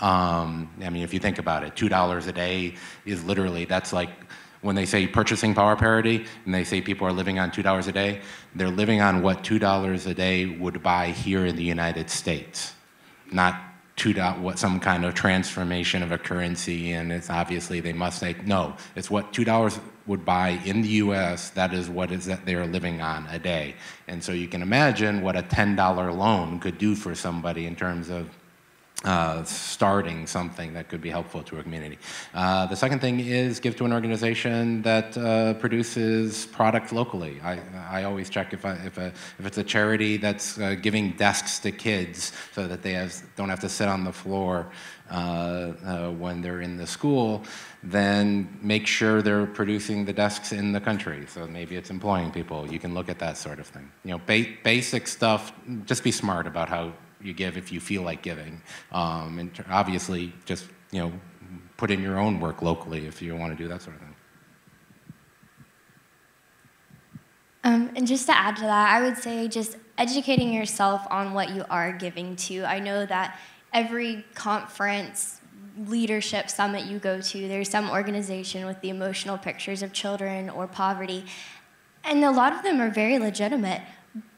Um, I mean, if you think about it, $2 a day is literally, that's like when they say purchasing power parity and they say people are living on $2 a day, they're living on what $2 a day would buy here in the United States, not two dot what some kind of transformation of a currency and it's obviously they must say no it's what two dollars would buy in the US that is what is that they're living on a day. And so you can imagine what a $10 loan could do for somebody in terms of uh, starting something that could be helpful to a community. Uh, the second thing is give to an organization that uh, produces product locally. I, I always check if, I, if, a, if it's a charity that's uh, giving desks to kids so that they have, don't have to sit on the floor uh, when they're in the school, then make sure they're producing the desks in the country. So maybe it's employing people. You can look at that sort of thing. You know, ba basic stuff, just be smart about how you give if you feel like giving. Um, and obviously, just you know, put in your own work locally if you want to do that sort of thing. Um, and just to add to that, I would say just educating yourself on what you are giving to. I know that every conference, leadership summit you go to, there's some organization with the emotional pictures of children or poverty. And a lot of them are very legitimate.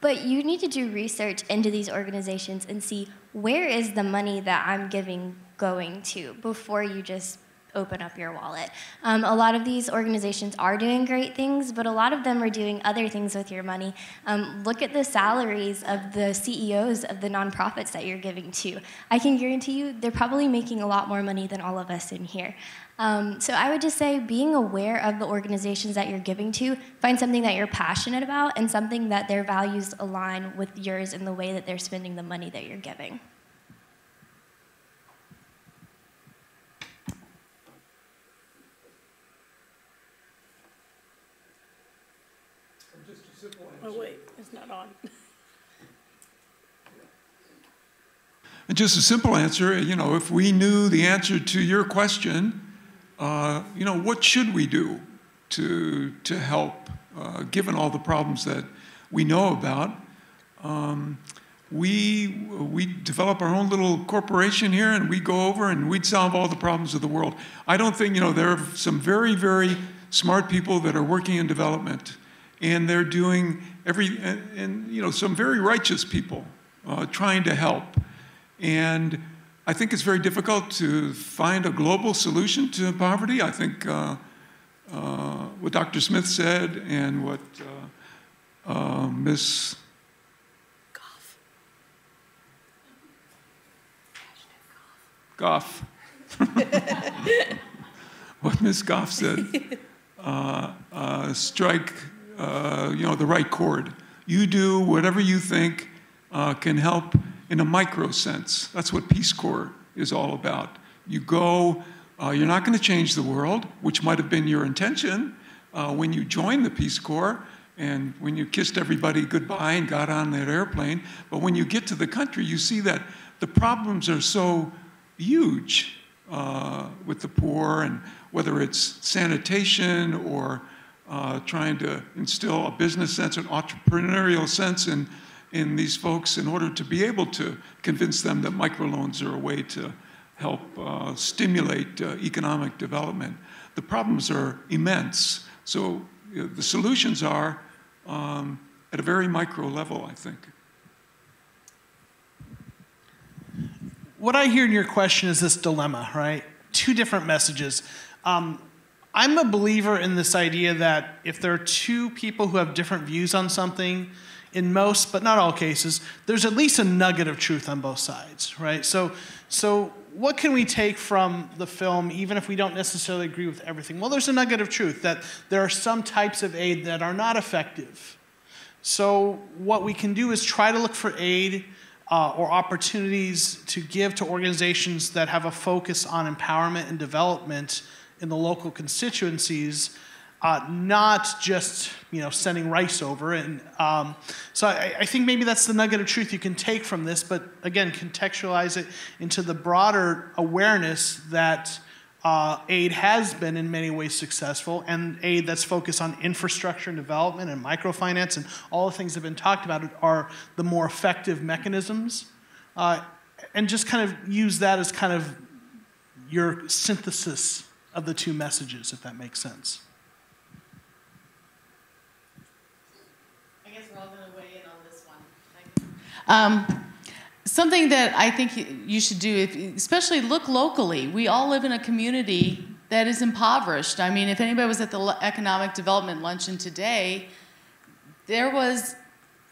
But you need to do research into these organizations and see where is the money that I'm giving going to before you just open up your wallet. Um, a lot of these organizations are doing great things, but a lot of them are doing other things with your money. Um, look at the salaries of the CEOs of the nonprofits that you're giving to. I can guarantee you they're probably making a lot more money than all of us in here. Um, so I would just say being aware of the organizations that you're giving to, find something that you're passionate about and something that their values align with yours in the way that they're spending the money that you're giving. Oh, wait, it's not on. And just a simple answer, you know, if we knew the answer to your question, uh, you know, what should we do to, to help, uh, given all the problems that we know about? Um, we, we develop our own little corporation here and we go over and we'd solve all the problems of the world. I don't think, you know, there are some very, very smart people that are working in development and they're doing every, and, and you know, some very righteous people uh, trying to help. And I think it's very difficult to find a global solution to poverty. I think uh, uh, what Dr. Smith said and what uh, uh Ms. Goff. what Ms. Goff said, uh, uh, strike, uh, you know, the right chord. You do whatever you think can help in a micro sense. That's what Peace Corps is all about. You go, uh, you're not going to change the world, which might have been your intention uh, when you joined the Peace Corps and when you kissed everybody goodbye and got on that airplane. But when you get to the country, you see that the problems are so huge uh, with the poor, and whether it's sanitation or uh, trying to instill a business sense, an entrepreneurial sense in, in these folks in order to be able to convince them that microloans are a way to help uh, stimulate uh, economic development. The problems are immense. So you know, the solutions are um, at a very micro level, I think. what I hear in your question is this dilemma, right? Two different messages. Um, I'm a believer in this idea that if there are two people who have different views on something, in most, but not all cases, there's at least a nugget of truth on both sides, right? So, so what can we take from the film, even if we don't necessarily agree with everything? Well, there's a nugget of truth that there are some types of aid that are not effective. So, what we can do is try to look for aid uh, or opportunities to give to organizations that have a focus on empowerment and development in the local constituencies, uh, not just you know sending rice over. And um, so I, I, think maybe that's the nugget of truth you can take from this. But again, contextualize it into the broader awareness that uh, aid has been in many ways successful, and aid that's focused on infrastructure and development and microfinance and all the things that have been talked about are the more effective mechanisms. Uh, and just kind of use that as kind of your synthesis of the two messages, if that makes sense. I guess we're all going to weigh in on this one. Um, something that I think you should do, if, especially look locally. We all live in a community that is impoverished. I mean, if anybody was at the economic development luncheon today, there was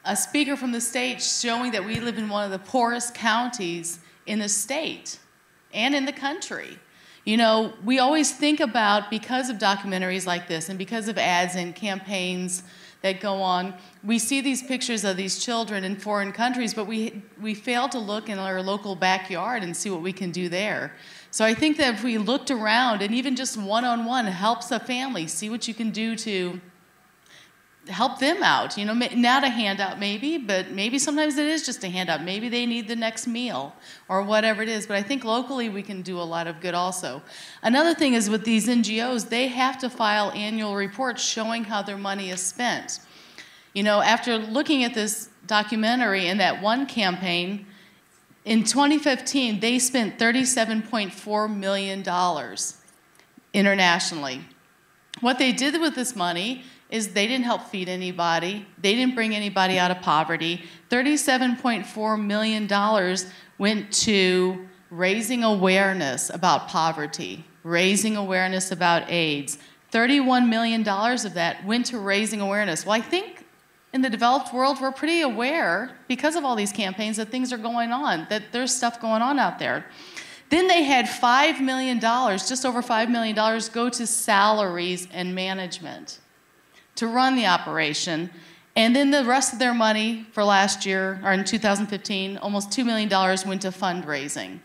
a speaker from the state showing that we live in one of the poorest counties in the state and in the country. You know, we always think about, because of documentaries like this and because of ads and campaigns that go on. We see these pictures of these children in foreign countries, but we, we fail to look in our local backyard and see what we can do there. So I think that if we looked around and even just one on one helps a family, see what you can do to help them out. You know, not a handout maybe, but maybe sometimes it is just a handout. Maybe they need the next meal or whatever it is. But I think locally we can do a lot of good also. Another thing is with these NGOs, they have to file annual reports showing how their money is spent. You know, after looking at this documentary and that one campaign, in 2015, they spent $37.4 million internationally. What they did with this money is they didn't help feed anybody. They didn't bring anybody out of poverty. $37.4 million went to raising awareness about poverty, raising awareness about AIDS. $31 million of that went to raising awareness. Well, I think in the developed world, we're pretty aware, because of all these campaigns, that things are going on, that there's stuff going on out there. Then they had $5 million, just over $5 million, go to salaries and management to run the operation. And then the rest of their money for last year, or in 2015, almost $2 million went to fundraising.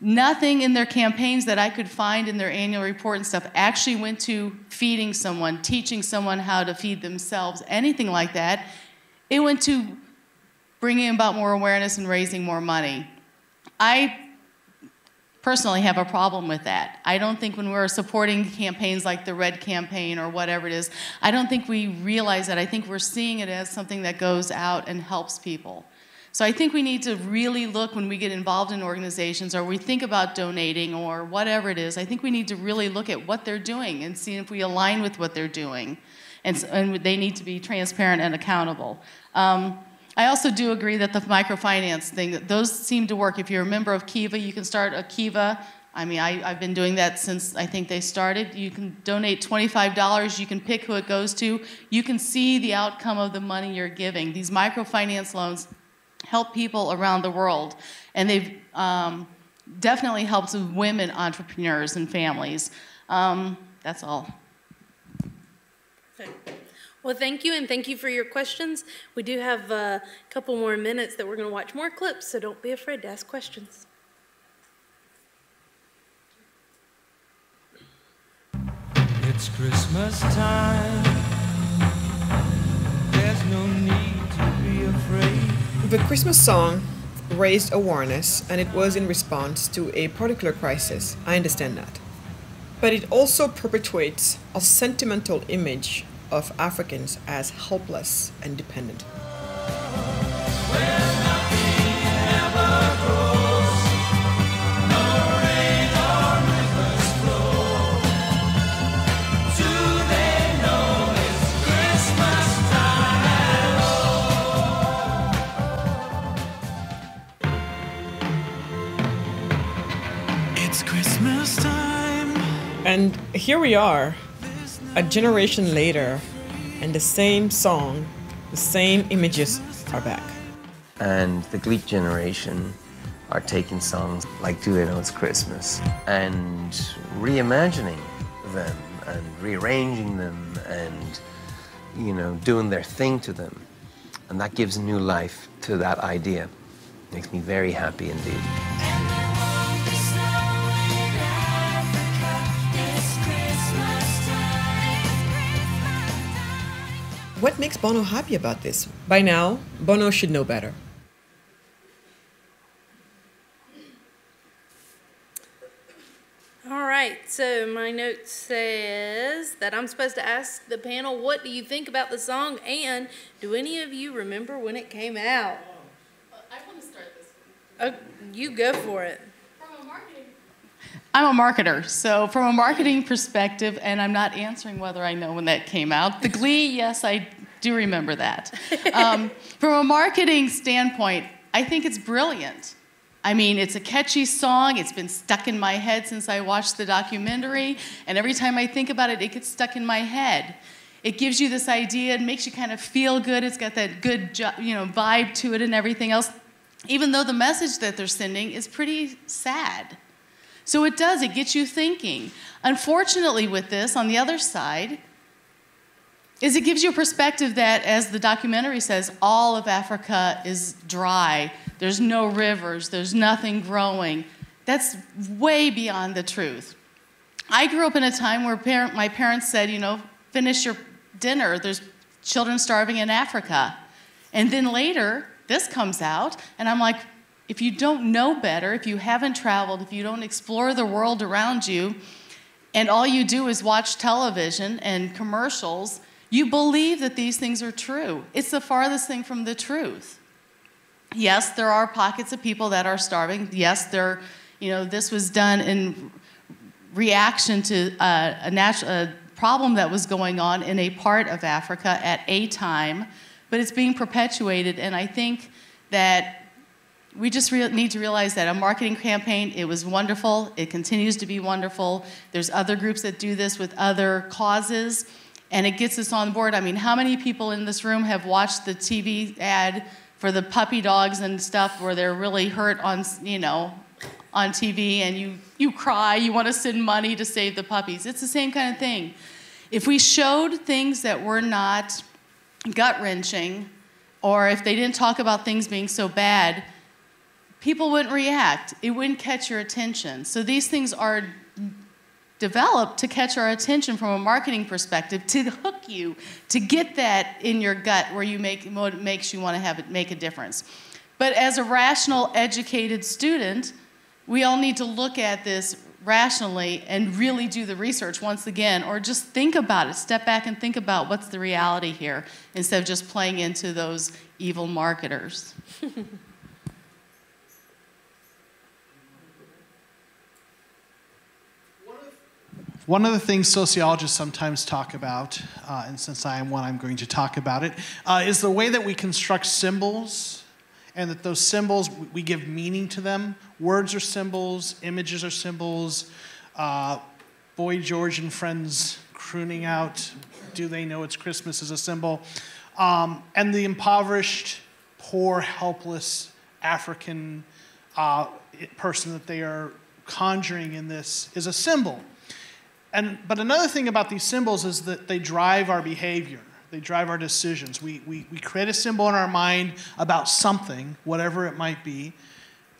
Nothing in their campaigns that I could find in their annual report and stuff actually went to feeding someone, teaching someone how to feed themselves, anything like that. It went to bringing about more awareness and raising more money. I personally have a problem with that. I don't think when we're supporting campaigns like the Red Campaign or whatever it is, I don't think we realize that. I think we're seeing it as something that goes out and helps people. So I think we need to really look when we get involved in organizations or we think about donating or whatever it is. I think we need to really look at what they're doing and see if we align with what they're doing. And, and they need to be transparent and accountable. Um, I also do agree that the microfinance thing, those seem to work. If you're a member of Kiva, you can start a Kiva. I mean, I, have been doing that since I think they started. You can donate $25. You can pick who it goes to. You can see the outcome of the money you're giving. These microfinance loans help people around the world. And they've um, definitely helped women entrepreneurs and families. Um, that's all. Okay. Well, thank you, and thank you for your questions. We do have a couple more minutes that we're going to watch more clips, so don't be afraid to ask questions. It's Christmas time. There's no need to be afraid. The Christmas song raised awareness and it was in response to a particular crisis. I understand that. But it also perpetuates a sentimental image of Africans as helpless and dependent. And here we are, a generation later, and the same song, the same images are back. And the Gleek generation are taking songs like Do They Know It's Christmas and reimagining them and rearranging them and, you know, doing their thing to them. And that gives new life to that idea. Makes me very happy indeed. What makes Bono happy about this? By now, Bono should know better. All right, so my note says that I'm supposed to ask the panel, what do you think about the song? And do any of you remember when it came out? I want to start this one. Oh, you go for it. I'm a marketer, so from a marketing perspective, and I'm not answering whether I know when that came out. The Glee, yes, I do remember that. Um, from a marketing standpoint, I think it's brilliant. I mean, it's a catchy song. It's been stuck in my head since I watched the documentary, and every time I think about it, it gets stuck in my head. It gives you this idea, it makes you kind of feel good. It's got that good, you know, vibe to it and everything else, even though the message that they're sending is pretty sad. So it does, it gets you thinking. Unfortunately, with this, on the other side, is it gives you a perspective that, as the documentary says, all of Africa is dry. There's no rivers, there's nothing growing. That's way beyond the truth. I grew up in a time where parent, my parents said, you know, finish your dinner, there's children starving in Africa. And then later, this comes out, and I'm like, if you don't know better, if you haven't traveled, if you don't explore the world around you, and all you do is watch television and commercials, you believe that these things are true. It's the farthest thing from the truth. Yes, there are pockets of people that are starving. Yes, there, you know, this was done in reaction to uh, a, a, natural, a problem that was going on in a part of Africa at a time, but it's being perpetuated. And I think that we just need to realize that a marketing campaign, it was wonderful. It continues to be wonderful. There's other groups that do this with other causes, and it gets us on board. I mean, how many people in this room have watched the TV ad for the puppy dogs and stuff where they're really hurt on, you know, on TV and you, you cry, you want to send money to save the puppies? It's the same kind of thing. If we showed things that were not gut wrenching, or if they didn't talk about things being so bad, people wouldn't react. It wouldn't catch your attention. So these things are developed to catch our attention from a marketing perspective, to hook you, to get that in your gut where you make what makes you want to have it make a difference. But as a rational, educated student, we all need to look at this rationally and really do the research once again, or just think about it. Step back and think about what's the reality here instead of just playing into those evil marketers. One of the things sociologists sometimes talk about, uh, and since I am one, I'm going to talk about it, uh, is the way that we construct symbols and that those symbols, we give meaning to them. Words are symbols, images are symbols. Uh, Boy George and friends crooning out, Do they know it's Christmas is a symbol. Um, and the impoverished, poor, helpless African uh, person that they are conjuring in this is a symbol. And, but another thing about these symbols is that they drive our behavior. They drive our decisions. We, we, we create a symbol in our mind about something, whatever it might be,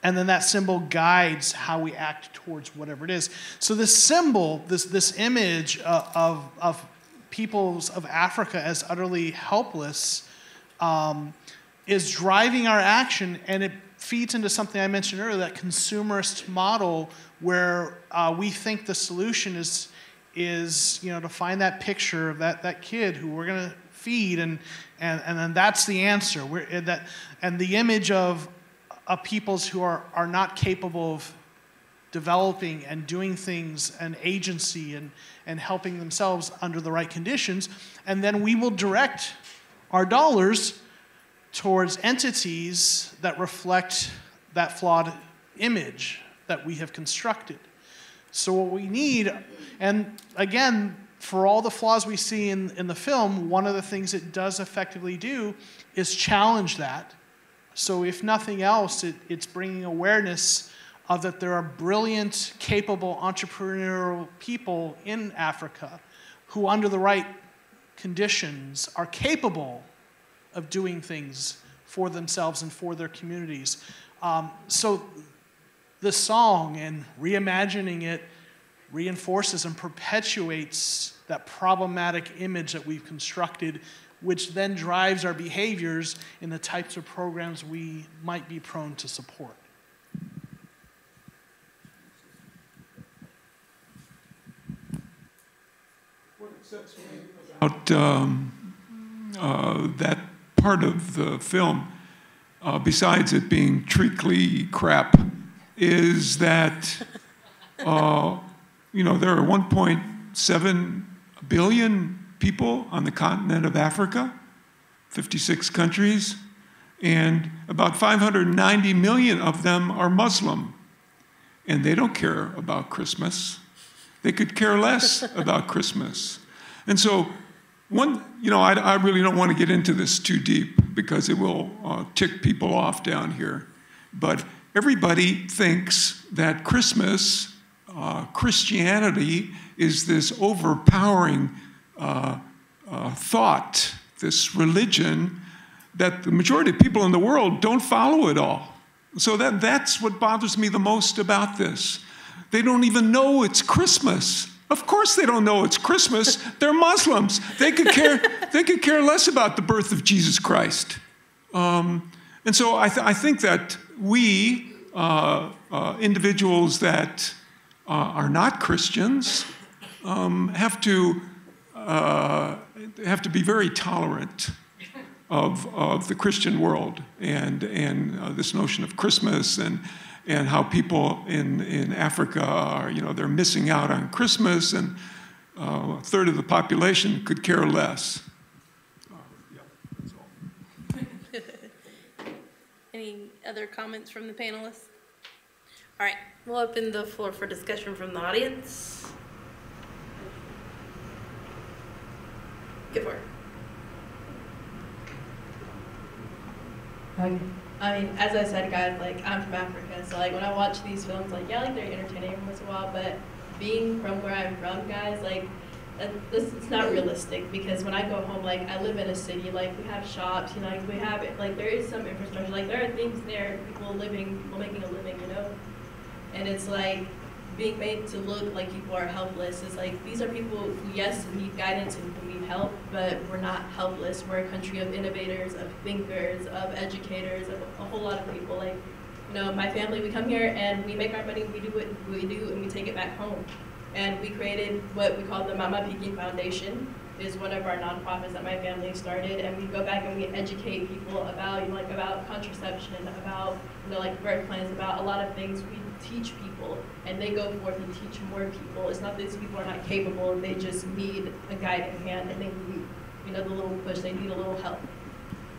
and then that symbol guides how we act towards whatever it is. So this symbol, this, this image uh, of, of peoples of Africa as utterly helpless, um, is driving our action, and it feeds into something I mentioned earlier, that consumerist model where uh, we think the solution is is you know to find that picture of that, that kid who we're going to feed and, and, and then that's the answer. We're, and that, and the image of, of peoples who are, are not capable of developing and doing things and agency and, and helping themselves under the right conditions and then we will direct our dollars towards entities that reflect that flawed image that we have constructed. So, what we need, and again, for all the flaws we see in, in the film, one of the things it does effectively do is challenge that. So, if nothing else, it, it's bringing awareness of that there are brilliant, capable, entrepreneurial people in Africa who, under the right conditions, are capable of doing things for themselves and for their communities. Um, so, the song and reimagining it reinforces and perpetuates that problematic image that we've constructed, which then drives our behaviors in the types of programs we might be prone to support. About um, uh, that part of the film, uh, besides it being treacly crap, is that, uh, you know, there are 1.7 billion people on the continent of Africa, 56 countries, and about 590 million of them are Muslim. And they don't care about Christmas. They could care less about Christmas. And so, one, you know, I, I, really don't want to get into this too deep because it will uh, tick people off down here. But everybody thinks that Christmas, uh, Christianity, is this overpowering uh, uh, thought, this religion that the majority of people in the world don't follow at all. So that, that's what bothers me the most about this. They don't even know it's Christmas. Of course they don't know it's Christmas. They're Muslims. They could care, they could care less about the birth of Jesus Christ. Um, and so I, th- I think that we, uh, uh, individuals that uh, are not Christians, um, have to uh, have to be very tolerant of, of the Christian world and and uh, this notion of Christmas and and how people in in Africa are you know they're missing out on Christmas and uh, a third of the population could care less. Any other comments from the panelists? All right, we'll open the floor for discussion from the audience. Go for it. Um, I mean, as I said, guys, like I'm from Africa, so like when I watch these films, like yeah, like they're entertaining once in a while, but being from where I'm from, guys, like this it's not realistic because when I go home, like I live in a city, like we have shops, you know, like we have like there is some infrastructure, like there are things there, people living, people making a living, you know, and it's like being made to look like people are helpless is like these are people who yes need guidance and who need help, but we're not helpless. We're a country of innovators, of thinkers, of educators, of a whole lot of people. Like you know, my family, we come here and we make our money, we do what we do, and we take it back home. And we created what we call the Mama Piki Foundation, is one of our nonprofits that my family started, and we go back and we educate people about, you know, like about contraception, about you know, like birth plans, about a lot of things. We teach people, and they go forth and teach more people. It's not that these people are not capable; they just need a guiding hand, and they need, you know, the little push. They need a little help.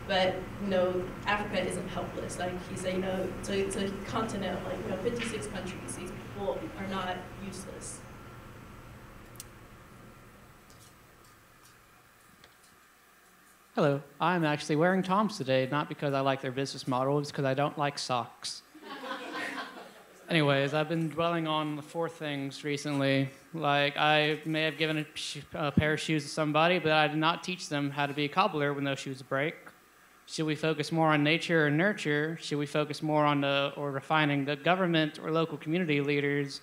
But you know, Africa isn't helpless. Like he said, you know, it's a, it's a continent like you know, 56 countries. These people are not Hello, I'm actually wearing TOMS today, not because I like their business model, it's because I don't like socks. Anyways, I've been dwelling on four things recently. Like, I may have given a, a pair of shoes to somebody, but I did not teach them how to be a cobbler when those shoes break. Should we focus more on nature or nurture? Should we focus more on the, or refining the government or local community leaders?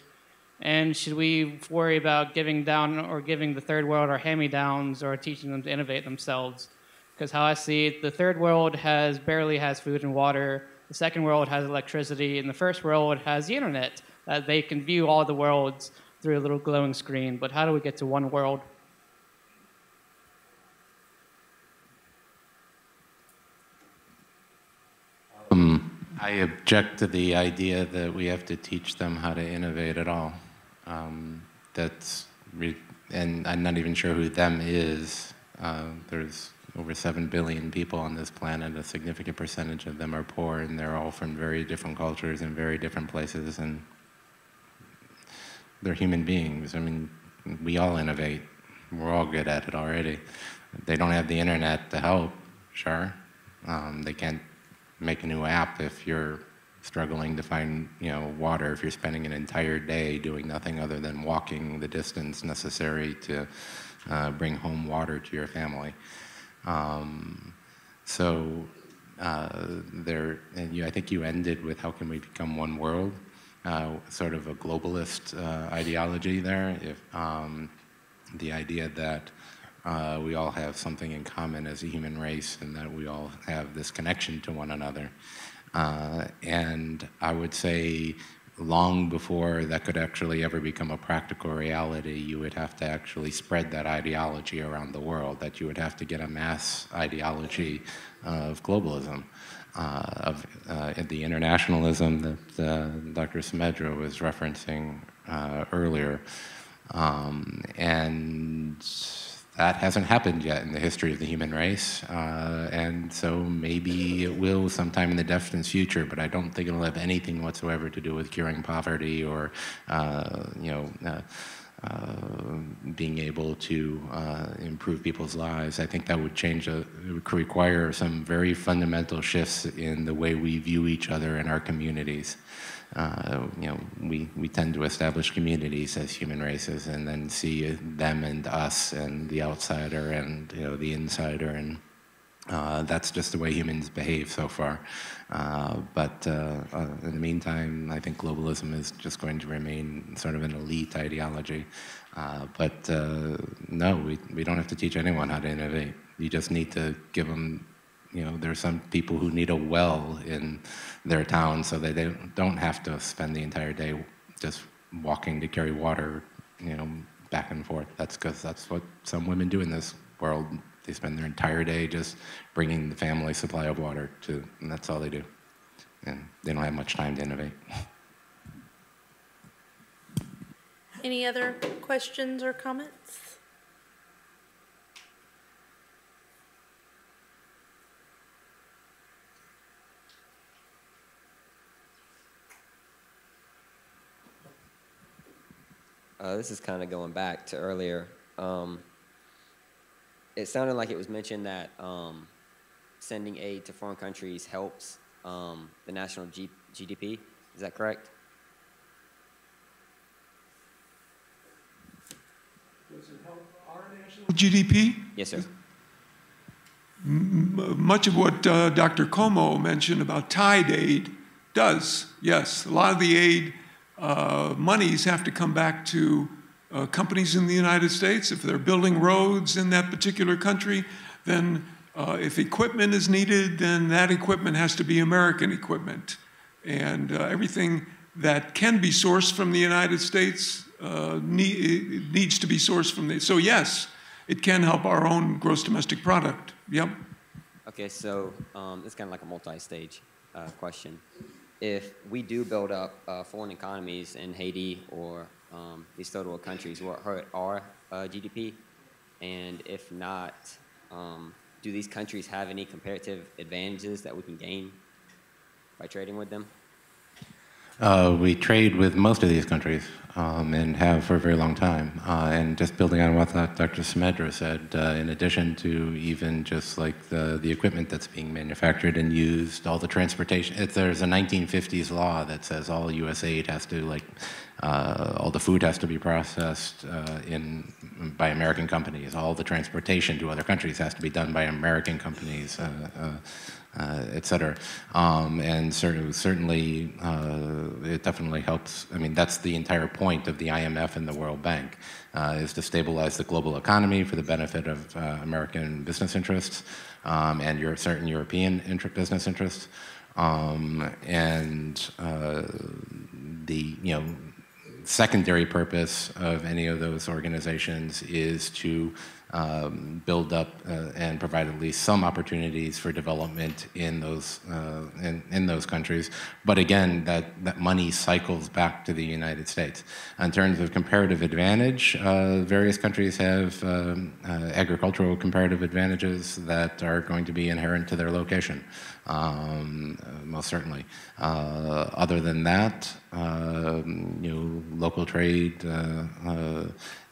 And should we worry about giving down or giving the third world our hand-me-downs or teaching them to innovate themselves? Because how I see it, the third world has barely has food and water. The second world has electricity, and the first world has the internet that they can view all the worlds through a little glowing screen. But how do we get to one world? Um, I object to the idea that we have to teach them how to innovate at all. Um, that's, and I'm not even sure who them is. Uh, there's over 7 billion people on this planet. A significant percentage of them are poor, and they're all from very different cultures and very different places, and they're human beings. I mean, we all innovate. We're all good at it already. They don't have the internet to help, sure. Um, they can't make a new app if you're struggling to find you know water if you're spending an entire day doing nothing other than walking the distance necessary to uh, bring home water to your family um, so uh, there and you, I think you ended with how can we become one world uh, sort of a globalist uh, ideology there if um, the idea that uh, we all have something in common as a human race and that we all have this connection to one another. Uh, and I would say long before that could actually ever become a practical reality, you would have to actually spread that ideology around the world, that you would have to get a mass ideology of globalism. Uh, of uh, the internationalism that uh, Dr. Sumedra was referencing uh, earlier. Um, and that hasn't happened yet in the history of the human race. Uh, and so maybe it will sometime in the distant future, but I don't think it'll have anything whatsoever to do with curing poverty or, uh, you know, uh, uh being able to uh, improve people's lives. I think that would change, a, it would require some very fundamental shifts in the way we view each other in our communities uh, you know, we, we tend to establish communities as human races and then see them and us and the outsider and, you know, the insider and uh, that's just the way humans behave so far. Uh, but uh, uh in the meantime, I think globalism is just going to remain sort of an elite ideology. Uh, but uh, no, we, we don't have to teach anyone how to innovate. You just need to give them you know, there are some people who need a well in their town so that they don't have to spend the entire day just walking to carry water, you know, back and forth. That's because that's what some women do in this world. They spend their entire day just bringing the family supply of water to, and that's all they do. And they don't have much time to innovate. Any other questions or comments? Uh, this is kind of going back to earlier. Um, it sounded like it was mentioned that um, sending aid to foreign countries helps um, the national G GDP. Is that correct? Does it help our national GDP? Yes, sir. M much of what uh, Dr. Como mentioned about tied aid does, yes. A lot of the aid uh, monies have to come back to uh, companies in the United States. If they're building roads in that particular country, then uh, if equipment is needed, then that equipment has to be American equipment. and uh, everything that can be sourced from the United States uh, need, needs to be sourced from the. So yes, it can help our own gross domestic product. Yep. Okay, so um, it's kind of like a multi-stage uh, question. If we do build up uh, foreign economies in Haiti or um, these third world countries, will it hurt our uh, GDP? And if not, um, do these countries have any comparative advantages that we can gain by trading with them? Uh, we trade with most of these countries um, and have for a very long time. Uh, and just building on what Dr. Sumedra said, uh, in addition to even just like the, the equipment that's being manufactured and used, all the transportation, if there's a 1950s law that says all US aid has to like, all the food has to be processed uh, in, by American companies. All the transportation to other countries has to be done by American companies. Uh, uh, et cetera. Um, and cer- certainly, uh, it definitely helps. I mean, that's the entire point of the IMF and the World Bank, uh, is to stabilize the global economy for the benefit of uh, American business interests um, and your, certain European inter- business interests. Um, and uh, the, you know, secondary purpose of any of those organizations is to um, build up uh, and provide at least some opportunities for development in those uh, in, in those countries. But again, that, that money cycles back to the United States. In terms of comparative advantage, uh, various countries have um, uh, agricultural comparative advantages that are going to be inherent to their location. Um, most certainly. Uh, other than that, um, you know, local trade uh,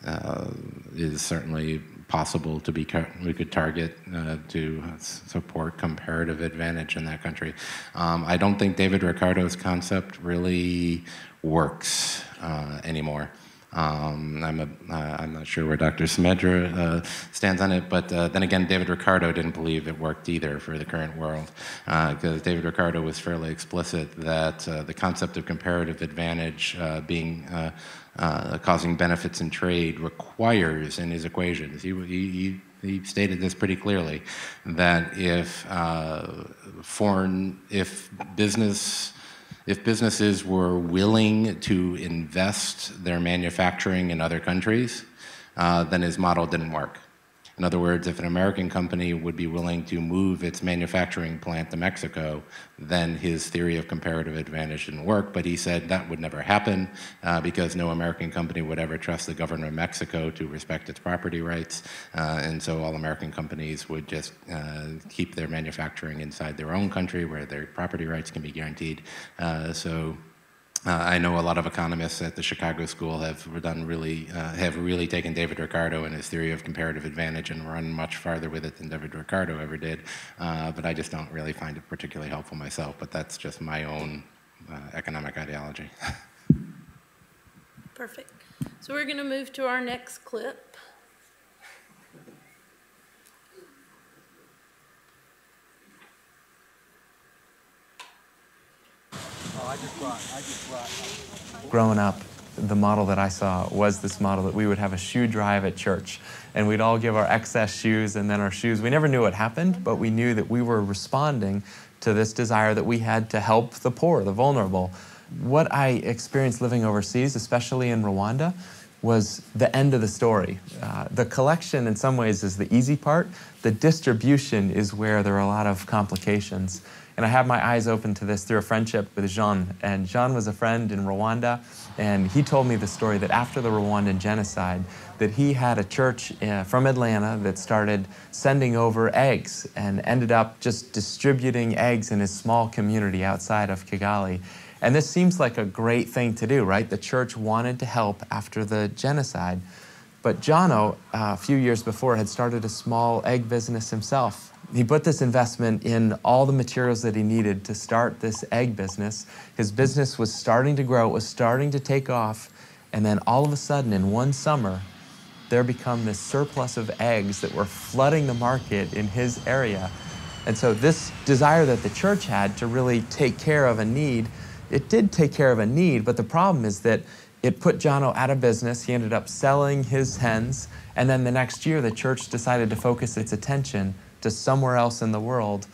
uh, is certainly possible to be we could target uh, to support comparative advantage in that country. Um, I don't think David Ricardo's concept really works uh, anymore. Um, I'm, a, I'm not sure where Dr. Sumedra uh, stands on it, but uh, then again, David Ricardo didn't believe it worked either for the current world, because uh, David Ricardo was fairly explicit that uh, the concept of comparative advantage uh, being causing benefits in trade requires in his equations. He, he, he stated this pretty clearly that if foreign, if business, if businesses were willing to invest their manufacturing in other countries, uh, then his model didn't work. In other words, if an American company would be willing to move its manufacturing plant to Mexico, then his theory of comparative advantage didn't work. But he said that would never happen uh, because no American company would ever trust the government of Mexico to respect its property rights. Uh, and so all American companies would just uh, keep their manufacturing inside their own country where their property rights can be guaranteed. Uh, so uh, I know a lot of economists at the Chicago School have done really uh, have really taken David Ricardo and his theory of comparative advantage and run much farther with it than David Ricardo ever did. Uh, but I just don't really find it particularly helpful myself. But that's just my own uh, economic ideology. Perfect. So we're going to move to our next clip. Growing up, the model that I saw was this model that we would have a shoe drive at church and we'd all give our excess shoes and then our shoes. We never knew what happened, but we knew that we were responding to this desire that we had to help the poor, the vulnerable. What I experienced living overseas, especially in Rwanda, was the end of the story. Uh, the collection, in some ways, is the easy part. The distribution is where there are a lot of complications. And I have my eyes open to this through a friendship with Jean. And Jean was a friend in Rwanda, and he told me the story that after the Rwandan genocide, that he had a church uh, from Atlanta that started sending over eggs and ended up just distributing eggs in his small community outside of Kigali. And this seems like a great thing to do, right? The church wanted to help after the genocide. But Jono, uh, a few years before, had started a small egg business himself he put this investment in all the materials that he needed to start this egg business. His business was starting to grow, it was starting to take off, and then all of a sudden, in one summer, there become this surplus of eggs that were flooding the market in his area. And so this desire that the church had to really take care of a need, it did take care of a need, but the problem is that it put Jono out of business. He ended up selling his hens, and then the next year the church decided to focus its attention to somewhere else in the world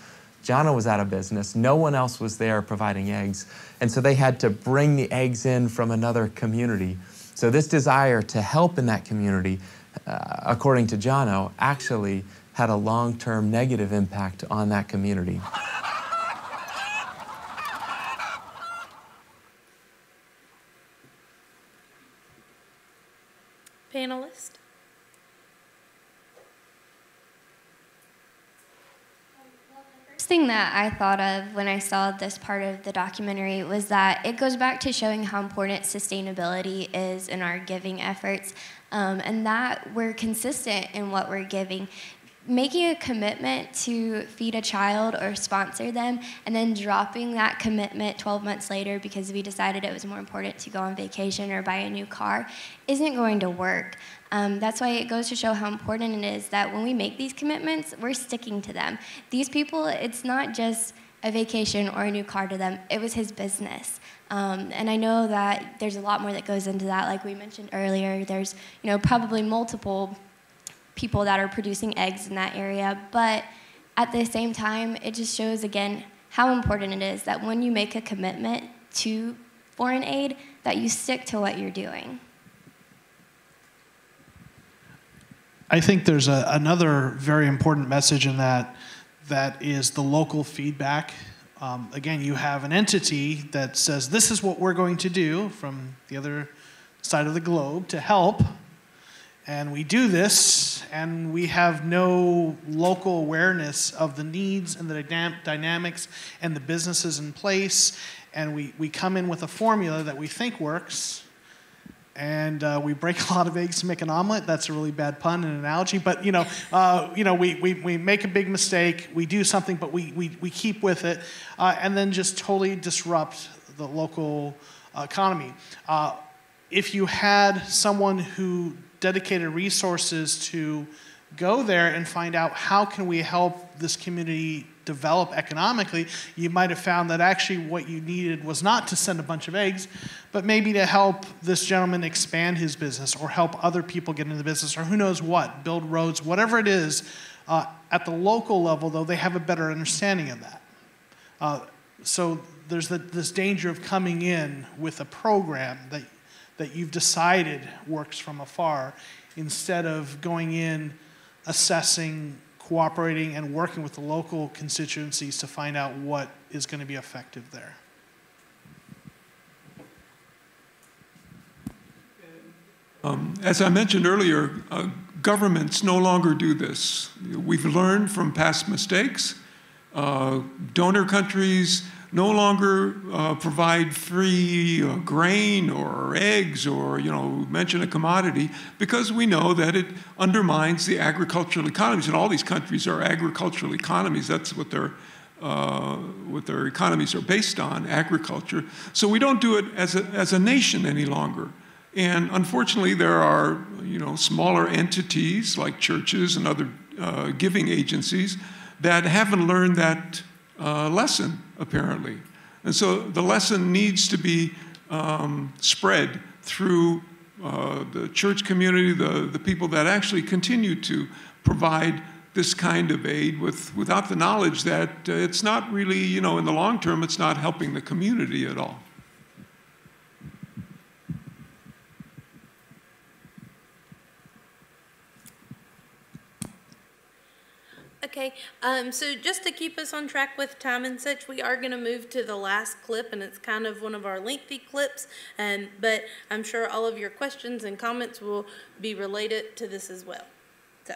Jana was out of business. No one else was there providing eggs. And so they had to bring the eggs in from another community. So this desire to help in that community, uh, according to Jono, actually had a long-term negative impact on that community. Panelist? First thing that I thought of when I saw this part of the documentary was that it goes back to showing how important sustainability is in our giving efforts, um, and that we're consistent in what we're giving making a commitment to feed a child or sponsor them and then dropping that commitment 12 months later because we decided it was more important to go on vacation or buy a new car isn't going to work. Um, that's why it goes to show how important it is that when we make these commitments, we're sticking to them. These people, it's not just a vacation or a new car to them, it was his business. Um, and I know that there's a lot more that goes into that, like we mentioned earlier. There's, you know, probably multiple people that are producing eggs in that area. But at the same time, it just shows again how important it is that when you make a commitment to foreign aid, that you stick to what you're doing. I think there's a, another very important message in that that is the local feedback. Um, again, you have an entity that says, This is what we're going to do from the other side of the globe to help and we do this, and we have no local awareness of the needs and the dynamics and the businesses in place. And we, we come in with a formula that we think works, and uh, we break a lot of eggs to make an omelet. That's a really bad pun and analogy, but you know, uh, you know, we, we, we make a big mistake, we do something, but we, we, we keep with it, uh, and then just totally disrupt the local economy. Uh, if you had someone who dedicated resources to go there and find out how can we help this community develop economically, you might have found that actually what you needed was not to send a bunch of eggs, but maybe to help this gentleman expand his business or help other people get into the business or who knows what, build roads, whatever it is. Uh, at the local level, though, they have a better understanding of that. Uh, so there's the, this danger of coming in with a program that that you've decided works from afar instead of going in, assessing, cooperating, and working with the local constituencies to find out what is going to be effective there. Um, as I mentioned earlier, uh, governments no longer do this. We've learned from past mistakes. Uh, donor countries no longer uh, provide free uh, grain or eggs or, you know, mention a commodity because we know that it undermines the agricultural economies. And all these countries are agricultural economies. That's what their, uh, what their economies are based on, agriculture. So we don't do it as a, as a nation any longer. And unfortunately, there are, you know, smaller entities like churches and other uh, giving agencies that haven't learned that uh, lesson, apparently. And so the lesson needs to be um, spread through uh, the church community, the, the people that actually continue to provide this kind of aid with, without the knowledge that uh, it's not really, you know, in the long term, it's not helping the community at all. Okay, um, so just to keep us on track with time and such, we are going to move to the last clip, and it's kind of one of our lengthy clips. And but I'm sure all of your questions and comments will be related to this as well. So.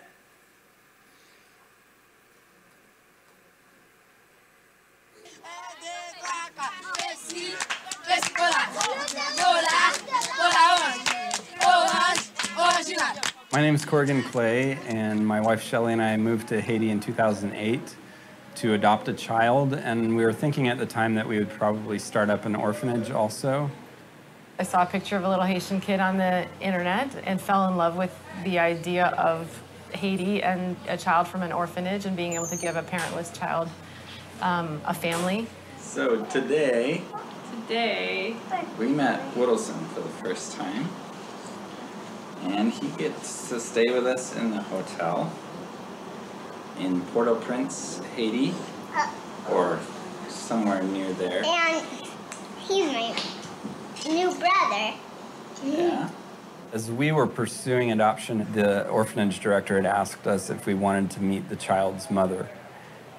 My name is Corrigan Clay, and my wife Shelly and I moved to Haiti in 2008 to adopt a child, and we were thinking at the time that we would probably start up an orphanage also. I saw a picture of a little Haitian kid on the internet and fell in love with the idea of Haiti and a child from an orphanage and being able to give a parentless child um, a family. So today, Today, we met Whittleson for the first time and he gets to stay with us in the hotel in Port-au-Prince, Haiti. Uh, or somewhere near there. And he's my new brother. Yeah. As we were pursuing adoption, the orphanage director had asked us if we wanted to meet the child's mother.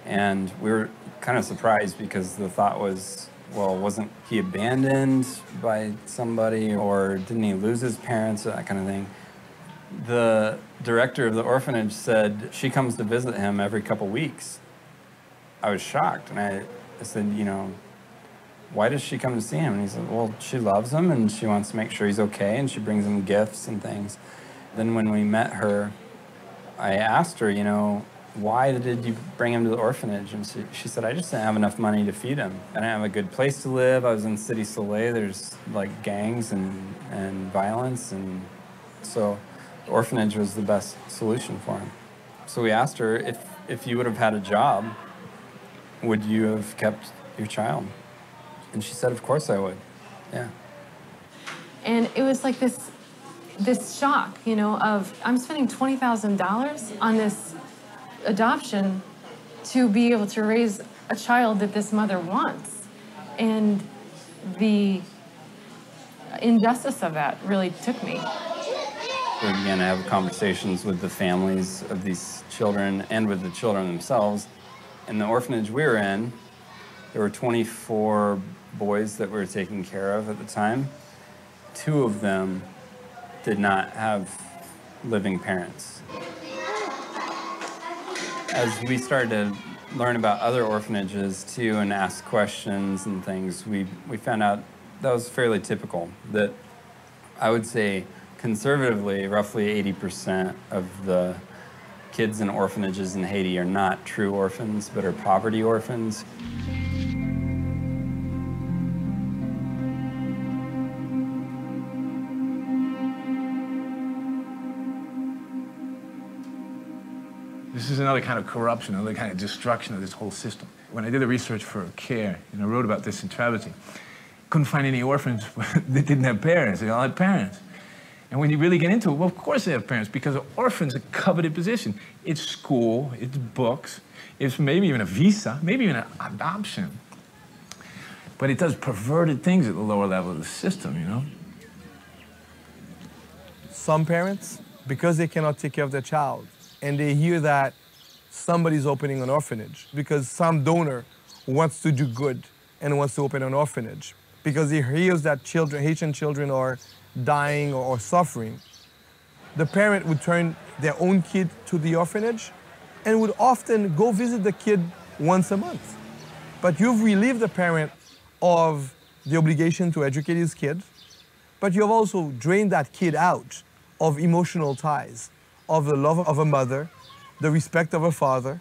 And we were kind of surprised because the thought was, well, wasn't he abandoned by somebody or didn't he lose his parents, or that kind of thing. The director of the orphanage said she comes to visit him every couple weeks. I was shocked and I, I said, you know, why does she come to see him? And he said, well, she loves him and she wants to make sure he's okay and she brings him gifts and things. Then when we met her, I asked her, you know, why did you bring him to the orphanage? And she, she said, I just didn't have enough money to feed him. I didn't have a good place to live. I was in Cité Soleil. There's like gangs and, and violence. And so the orphanage was the best solution for him. So we asked her if, if you would have had a job, would you have kept your child? And she said, of course I would. Yeah. And it was like this this shock, you know, of I'm spending twenty thousand dollars on this adoption to be able to raise a child that this mother wants. And the injustice of that really took me. Began to have conversations with the families of these children and with the children themselves. In the orphanage we were in, there were 24 boys that we were taking care of at the time. Two of them did not have living parents. As we started to learn about other orphanages too and ask questions and things, we, we found out that was fairly typical. That I would say conservatively, roughly 80% of the kids in orphanages in Haiti are not true orphans, but are poverty orphans. This is another kind of corruption, another kind of destruction of this whole system. When I did the research for CARE, and I wrote about this in Travesty, couldn't find any orphans that didn't have parents. They all had parents. And when you really get into it, well, of course they have parents because orphans are a coveted position. It's school, it's books, it's maybe even a visa, maybe even an adoption. But it does perverted things at the lower level of the system, you know? Some parents, because they cannot take care of their child, and they hear that somebody's opening an orphanage because some donor wants to do good and wants to open an orphanage because he hears that children, Haitian children are dying or, or suffering. The parent would turn their own kid to the orphanage and would often go visit the kid once a month. But you've relieved the parent of the obligation to educate his kid, but you have also drained that kid out of emotional ties of the love of a mother, the respect of a father,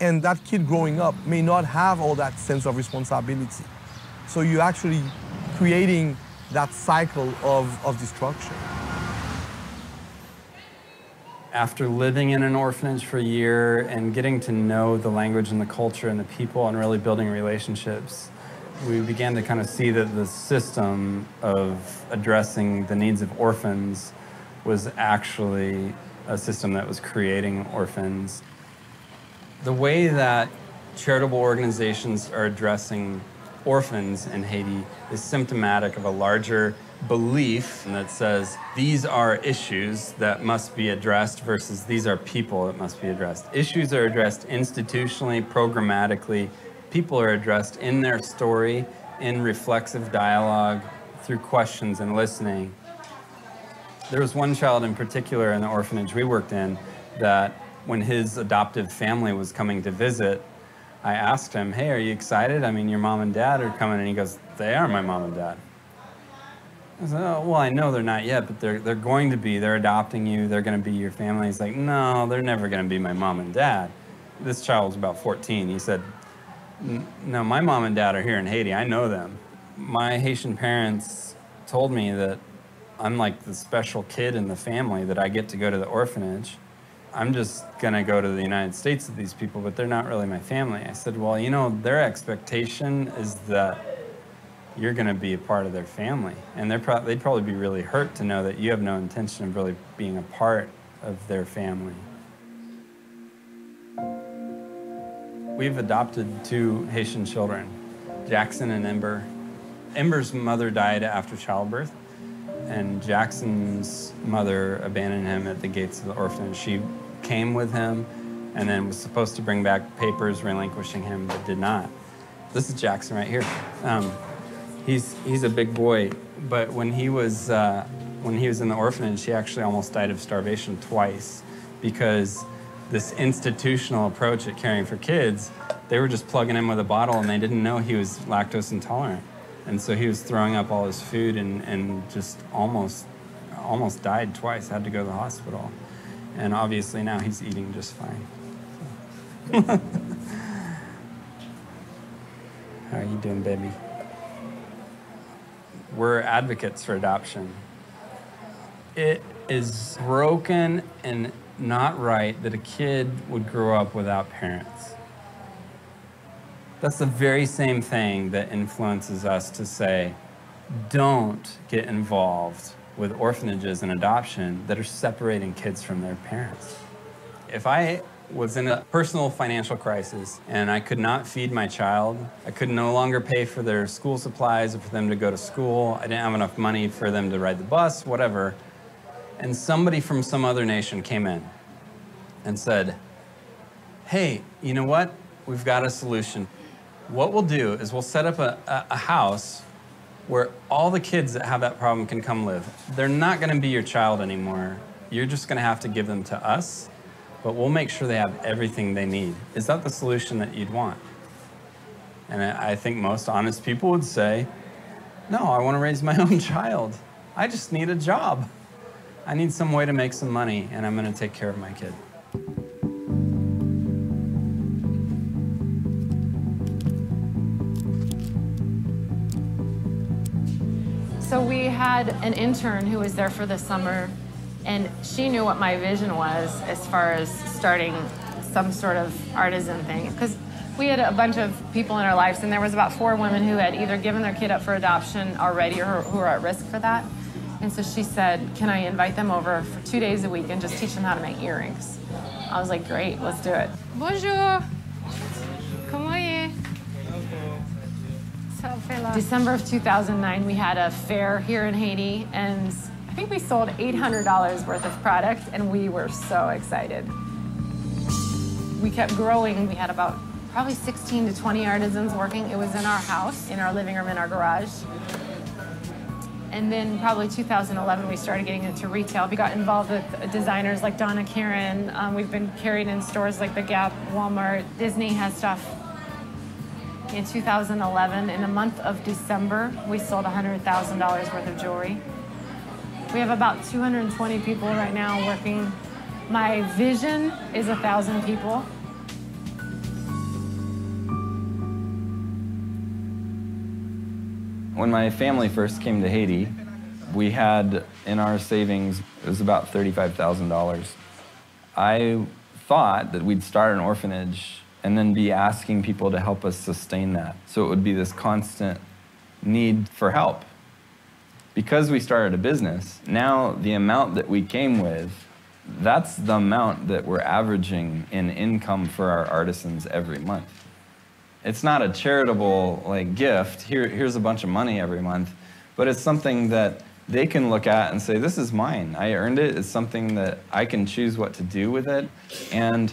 and that kid growing up may not have all that sense of responsibility. So you're actually creating that cycle of, of destruction. After living in an orphanage for a year and getting to know the language and the culture and the people and really building relationships, we began to kind of see that the system of addressing the needs of orphans was actually a system that was creating orphans. The way that charitable organizations are addressing orphans in Haiti is symptomatic of a larger belief that says these are issues that must be addressed versus these are people that must be addressed. Issues are addressed institutionally, programmatically. People are addressed in their story, in reflexive dialogue, through questions and listening. There was one child in particular in the orphanage we worked in that when his adoptive family was coming to visit, I asked him, hey, are you excited? I mean, your mom and dad are coming. And he goes, they are my mom and dad. I said, oh, well, I know they're not yet, but they're, they're going to be. They're adopting you. They're going to be your family. He's like, no, they're never going to be my mom and dad. This child was about 14. He said, no, my mom and dad are here in Haiti. I know them. My Haitian parents told me that I'm like the special kid in the family that I get to go to the orphanage. I'm just going to go to the United States with these people, but they're not really my family. I said, well, you know, their expectation is that you're going to be a part of their family. And they're pro they'd probably be really hurt to know that you have no intention of really being a part of their family. We've adopted two Haitian children, Jackson and Ember. Ember's mother died after childbirth, and Jackson's mother abandoned him at the gates of the orphanage. She came with him and then was supposed to bring back papers relinquishing him, but did not. This is Jackson right here. Um, he's, he's a big boy, but when he, was, uh, when he was in the orphanage, he actually almost died of starvation twice because this institutional approach at caring for kids, they were just plugging him with a bottle and they didn't know he was lactose intolerant. And so he was throwing up all his food and, and just almost, almost died twice, had to go to the hospital. And obviously now he's eating just fine. How are you doing, baby? We're advocates for adoption. It is broken and not right that a kid would grow up without parents. That's the very same thing that influences us to say, don't get involved with orphanages and adoption that are separating kids from their parents. If I was in a personal financial crisis and I could not feed my child, I could no longer pay for their school supplies or for them to go to school, I didn't have enough money for them to ride the bus, whatever, and somebody from some other nation came in and said, hey, you know what? We've got a solution. What we'll do is we'll set up a, a, a house where all the kids that have that problem can come live. They're not gonna be your child anymore. You're just gonna have to give them to us, but we'll make sure they have everything they need. Is that the solution that you'd want? And I think most honest people would say, no, I wanna raise my own child. I just need a job. I need some way to make some money, and I'm gonna take care of my kid. So we had an intern who was there for the summer, and she knew what my vision was as far as starting some sort of artisan thing. Because we had a bunch of people in our lives, and there was about four women who had either given their kid up for adoption already or who were at risk for that. And so she said, can I invite them over for two days a week and just teach them how to make earrings? I was like, great, let's do it. Bonjour. Comment December of 2009, we had a fair here in Haiti, and I think we sold $800 worth of product, and we were so excited. We kept growing. We had about probably 16 to 20 artisans working. It was in our house, in our living room, in our garage. And then probably 2011, we started getting into retail. We got involved with designers like Donna Karan. Um, we've been carried in stores like The Gap, Walmart, Disney has stuff. In 2011, in the month of December, we sold $100,000 worth of jewelry. We have about 220 people right now working. My vision is a thousand people. When my family first came to Haiti, we had in our savings, it was about $35,000. I thought that we'd start an orphanage and then be asking people to help us sustain that. So it would be this constant need for help. Because we started a business, now the amount that we came with, that's the amount that we're averaging in income for our artisans every month. It's not a charitable like gift. Here here's a bunch of money every month but it's something that they can look at and say this is mine. I earned it. It's something that i can choose what to do with it. And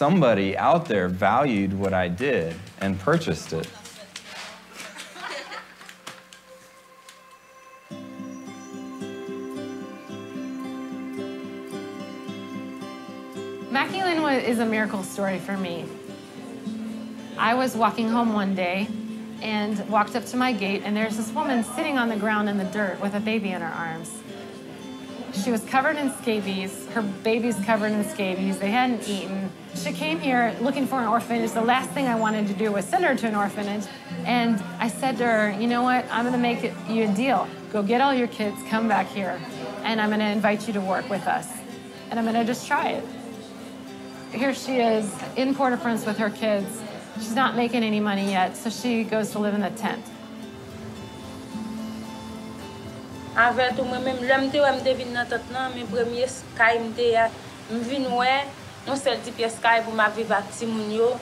somebody out there valued what i did and purchased it Maculin wa- is a miracle story for me. I was walking home one day and walked up to my gate, and there's this woman sitting on the ground in the dirt with a baby in her arms. She was covered in scabies. Her baby's covered in scabies. They hadn't eaten. She came here looking for an orphanage. The last thing I wanted to do was send her to an orphanage. And I said to her, you know what? I'm going to make you a deal. Go get all your kids, come back here, and I'm going to invite you to work with us. And I'm going to just try it. Here she is in Port-au-Prince with her kids. She's not making any money yet, so she goes to live in a tent. Avè tou mwen mèm, lèm te wè m devin nan tot nan, mè bremye skay m de ya. M vin wè, m sel di piye skay pou m aviv ak ti moun yo.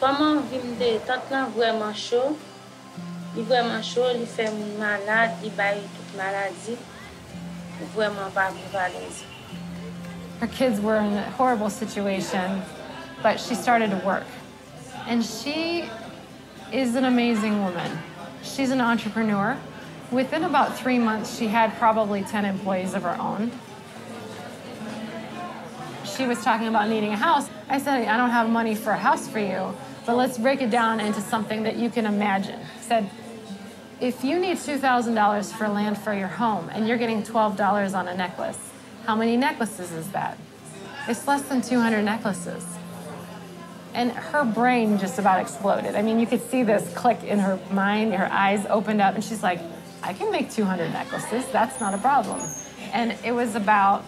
Paman vin de, tot nan vwèman chou. Li vwèman chou, li fè moun malade, li bayi tout maladi. Vwèman pa aviv alèzi. Her kids were in a horrible situation, but she started to work. And she is an amazing woman. She's an entrepreneur. Within about three months, she had probably 10 employees of her own. She was talking about needing a house. I said, I don't have money for a house for you, but let's break it down into something that you can imagine. I said, if you need $2,000 for land for your home and you're getting $12 on a necklace, how many necklaces is that? It's less than 200 necklaces. And her brain just about exploded. I mean, you could see this click in her mind, her eyes opened up, and she's like, I can make 200 necklaces, that's not a problem. And it was about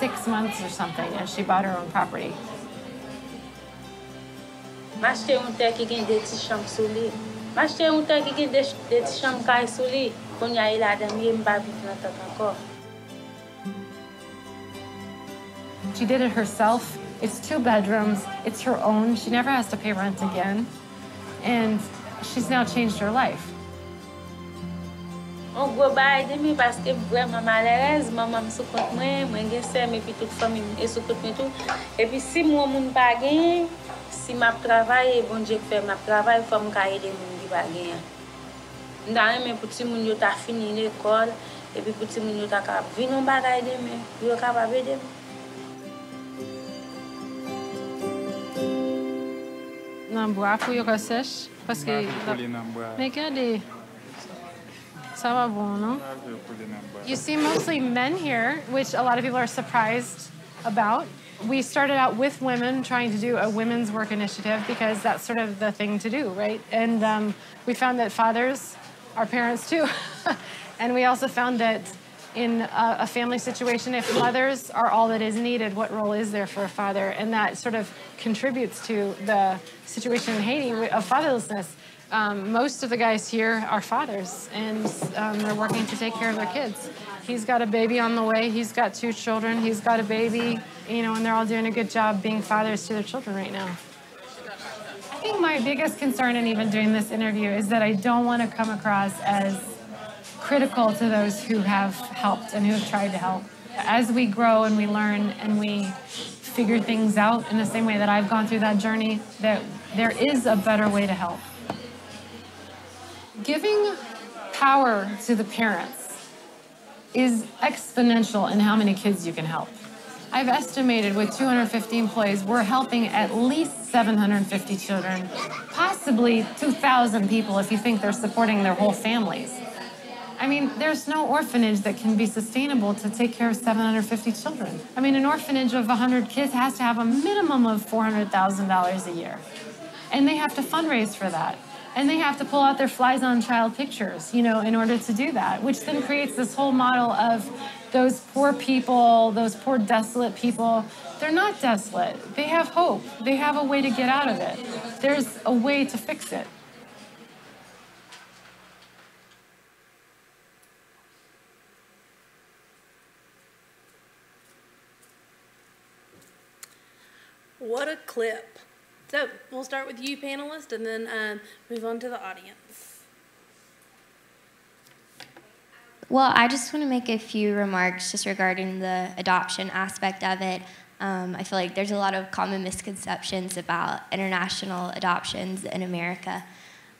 six months or something, and she bought her own property. M'achete yon te ki um gen de ti chanm sou li. M'achete yon te ki um gen de, de ti chanm kay sou li. Kon ya il adam ye mba vit nan tat ankor. She did it herself. It's two bedrooms, it's her own. She never has to pay rent again. And she's now changed her life. On gwo bay de mi paske vreman malerez, maman mwen sou kont mwen, mwen gen sem epi tout fami mwen sou kont mwen tout. Epi si mwen moun pa gen, si map travay, bon djek fe map travay, fwa mwen ka ede moun di pa gen. Ndan remen pou ti moun yo ta fini l'ekol, epi pou ti moun yo ta ka vinon bagay de demi, yo ka pa kap ave Nan Nanbwa pou yo resech, paske... Mwen gade... You see mostly men here, which a lot of people are surprised about. We started out with women trying to do a women's work initiative because that's sort of the thing to do, right? And um, we found that fathers are parents too. and we also found that in a, a family situation, if mothers are all that is needed, what role is there for a father? And that sort of contributes to the situation in Haiti of fatherlessness. Um, most of the guys here are fathers, and um, they're working to take care of their kids. He's got a baby on the way. He's got two children. He's got a baby, you know, and they're all doing a good job being fathers to their children right now. I think my biggest concern in even doing this interview is that I don't want to come across as critical to those who have helped and who have tried to help. As we grow and we learn and we figure things out in the same way that I've gone through that journey, that there is a better way to help. Giving power to the parents is exponential in how many kids you can help. I've estimated with 250 employees, we're helping at least 750 children, possibly 2,000 people if you think they're supporting their whole families. I mean, there's no orphanage that can be sustainable to take care of 750 children. I mean, an orphanage of 100 kids has to have a minimum of $400,000 a year. And they have to fundraise for that. And they have to pull out their flies on child pictures, you know, in order to do that, which then creates this whole model of those poor people, those poor desolate people. They're not desolate. They have hope. They have a way to get out of it. There's a way to fix it. What a clip. So we'll start with you, panelists, and then um, move on to the audience. Well, I just want to make a few remarks just regarding the adoption aspect of it. Um, I feel like there's a lot of common misconceptions about international adoptions in America.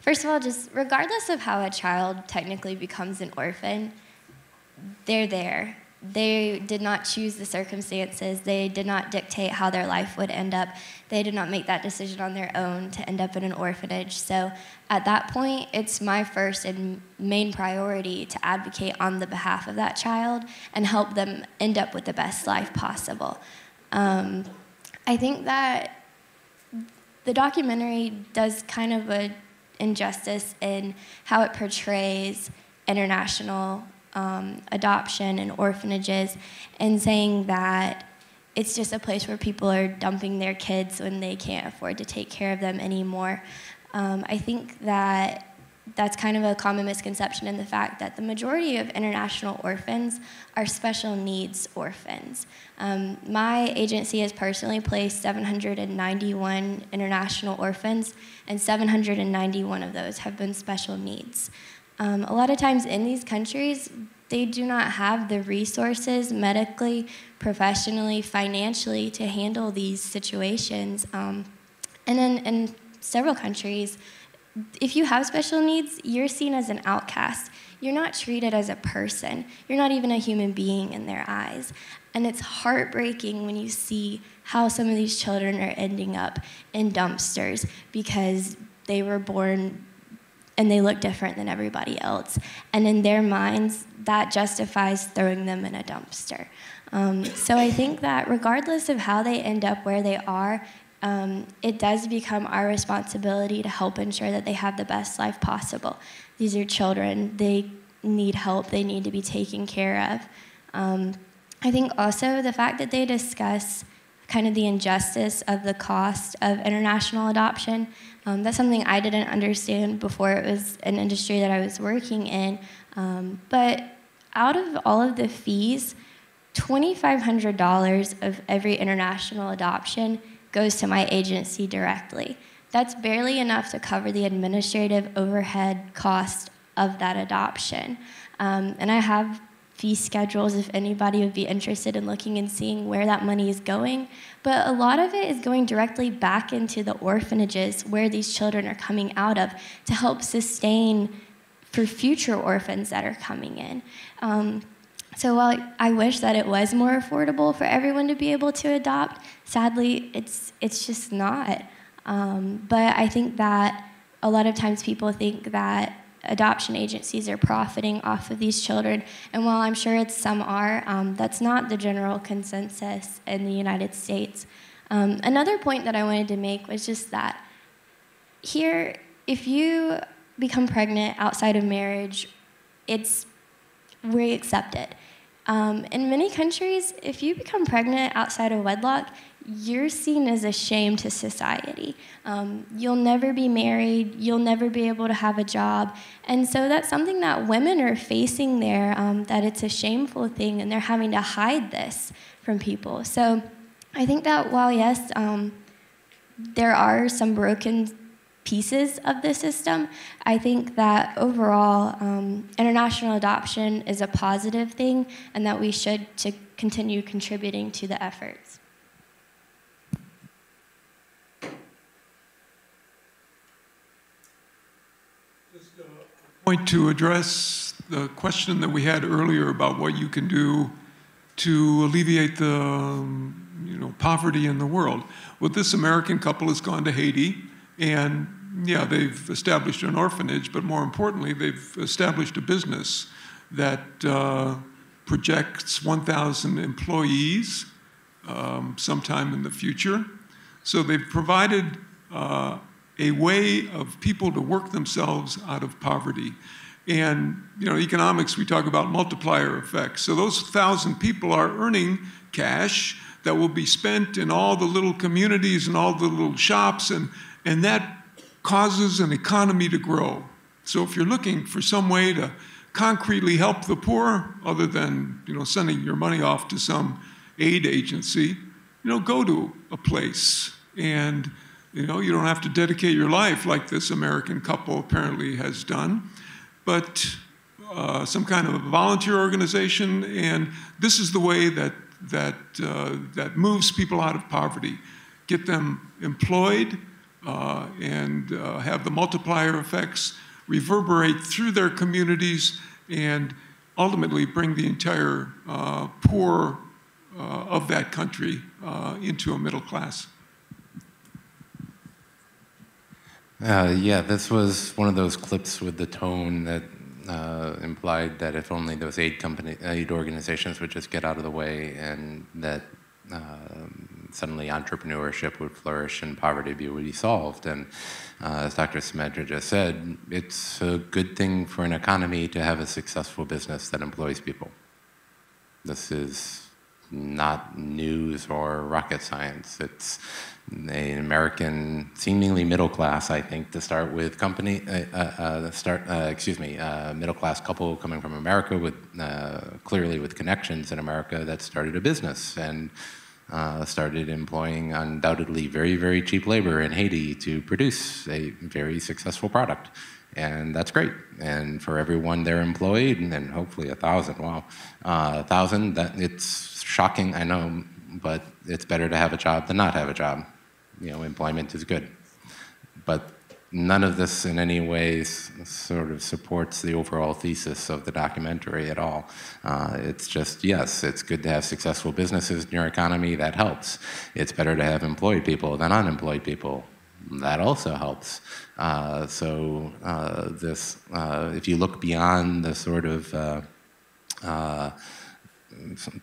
First of all, just regardless of how a child technically becomes an orphan, they're there. They did not choose the circumstances. They did not dictate how their life would end up. They did not make that decision on their own to end up in an orphanage. So at that point, it's my first and main priority to advocate on the behalf of that child and help them end up with the best life possible. Um, I think that the documentary does kind of a injustice in how it portrays international um, adoption and orphanages and saying that it's just a place where people are dumping their kids when they can't afford to take care of them anymore. Um, I think that that's kind of a common misconception in the fact that the majority of international orphans are special needs orphans. Um, my agency has personally placed 791 international orphans, and 791 of those have been special needs. Um, a lot of times in these countries, they do not have the resources medically, professionally, financially to handle these situations. Um, and then in several countries, if you have special needs, you're seen as an outcast. You're not treated as a person. You're not even a human being in their eyes. And it's heartbreaking when you see how some of these children are ending up in dumpsters because they were born and they look different than everybody else. And in their minds, that justifies throwing them in a dumpster. Um, so I think that regardless of how they end up where they are, um, it does become our responsibility to help ensure that they have the best life possible. These are children, they need help, they need to be taken care of. Um, I think also the fact that they discuss kind of the injustice of the cost of international adoption. Um, that's something I didn't understand before it was an industry that I was working in. Um, but out of all of the fees, $2,500 of every international adoption goes to my agency directly. That's barely enough to cover the administrative overhead cost of that adoption. Um, and I have fee schedules if anybody would be interested in looking and seeing where that money is going. But a lot of it is going directly back into the orphanages where these children are coming out of to help sustain for future orphans that are coming in. Um, so while I wish that it was more affordable for everyone to be able to adopt, sadly, it's, it's just not. Um, but I think that a lot of times people think that adoption agencies are profiting off of these children. And while I'm sure it's some are, um, that's not the general consensus in the United States. Um, another point that I wanted to make was just that here, if you become pregnant outside of marriage, it's we accept it. Um, in many countries, if you become pregnant outside of wedlock, you're seen as a shame to society. Um, you'll never be married, you'll never be able to have a job. And so that's something that women are facing there, um, that it's a shameful thing, and they're having to hide this from people. So I think that while, yes, um, there are some broken pieces of the system. I think that overall, um, international adoption is a positive thing and that we should to continue contributing to the efforts. Point to address the question that we had earlier about what you can do to alleviate the um, you know poverty in the world. Well, this American couple has gone to Haiti and yeah, they've established an orphanage, but more importantly, they've established a business that uh, projects 1,000 employees um, sometime in the future. So they've provided uh, a way of people to work themselves out of poverty. And, you know, economics, we talk about multiplier effects. So those thousand people are earning cash that will be spent in all the little communities and all the little shops, and, and that causes an economy to grow. So if you're looking for some way to concretely help the poor, other than you know sending your money off to some aid agency, you know, go to a place and you know you don't have to dedicate your life like this American couple apparently has done, but uh, some kind of a volunteer organization, and this is the way that that uh, that moves people out of poverty, get them employed uh, and uh, have the multiplier effects reverberate through their communities and ultimately bring the entire uh, poor uh, of that country into a middle class. Uh, yeah, this was one of those clips with the tone that implied that if only those aid company, aid organizations would just get out of the way, and that um, suddenly entrepreneurship would flourish and poverty would be solved. And uh, as Dr. Sumedra just said, it's a good thing for an economy to have a successful business that employs people. This is not news or rocket science. It's an American, seemingly middle class, I think, to start with company, uh, uh, uh, start, uh, excuse me, uh, middle class couple coming from America with uh, clearly with connections in America that started a business and started employing undoubtedly very, very cheap labor in Haiti to produce a very successful product. And that's great. And for everyone they're employed, and then hopefully a thousand, wow, a thousand, that it's shocking, I know, but it's better to have a job than not have a job. You know, employment is good. But none of this in any way sort of supports the overall thesis of the documentary at all. Uh, it's just, yes, it's good to have successful businesses in your economy, that helps. It's better to have employed people than unemployed people. That also helps. Uh, so uh, this, uh, if you look beyond the sort of uh,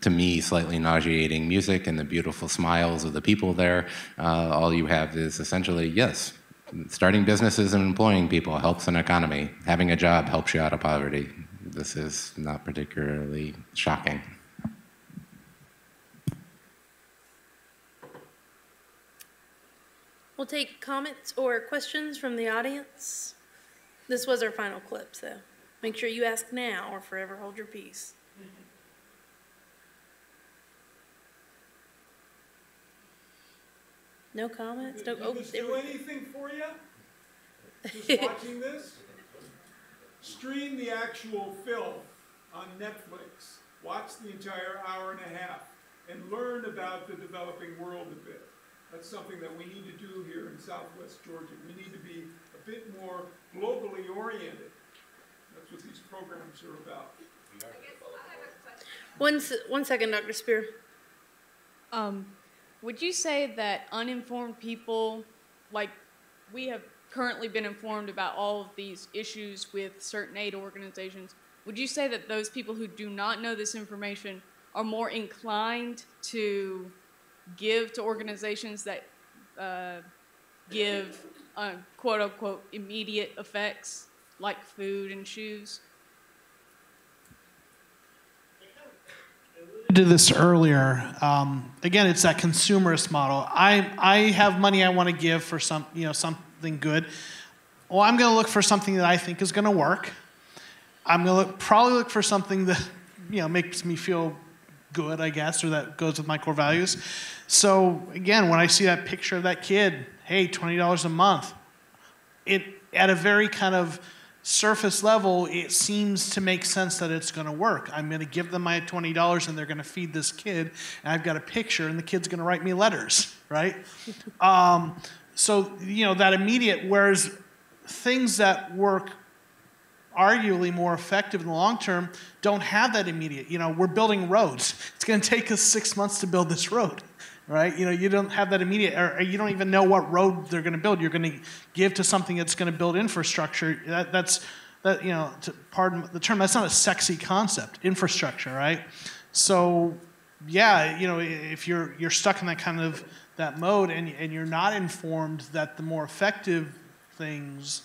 to me, slightly nauseating music and the beautiful smiles of the people there. Uh, all you have is essentially, yes, starting businesses and employing people helps an economy. Having a job helps you out of poverty. This is not particularly shocking. We'll take comments or questions from the audience. This was our final clip, so make sure you ask now or forever hold your peace. No comments? No, Did oh, this do we- anything for you? Just watching this? Stream the actual film on Netflix. Watch the entire hour and a half and learn about the developing world a bit. That's something that we need to do here in Southwest Georgia. We need to be a bit more globally oriented. That's what these programs are about. One, one second, Dr. Spear. Um, would you say that uninformed people, like we have currently been informed about all of these issues with certain aid organizations, would you say that those people who do not know this information are more inclined to give to organizations that uh, give uh, quote unquote immediate effects like food and shoes? Did this earlier. Um, again, it's that consumerist model. I I have money I want to give for some you know something good. Well, I'm going to look for something that I think is going to work. I'm going to look, probably look for something that you know makes me feel good, I guess, or that goes with my core values. So again, when I see that picture of that kid, hey, twenty dollars a month, it at a very kind of surface level, it seems to make sense that it's going to work. I'm going to give them my twenty dollars, and they're going to feed this kid. And I've got a picture, and the kid's going to write me letters, right? um, so you know that immediate. Whereas things that work arguably more effective in the long term don't have that immediate. You know, we're building roads. It's going to take us six months to build this road, right? You know, you don't have that immediate, or you don't even know what road they're going to build. You're going to give to something that's going to build infrastructure. That, that's that. You know, to pardon the term, that's not a sexy concept. Infrastructure, right? So, yeah, you know, if you're you're stuck in that kind of that mode, and and you're not informed that the more effective things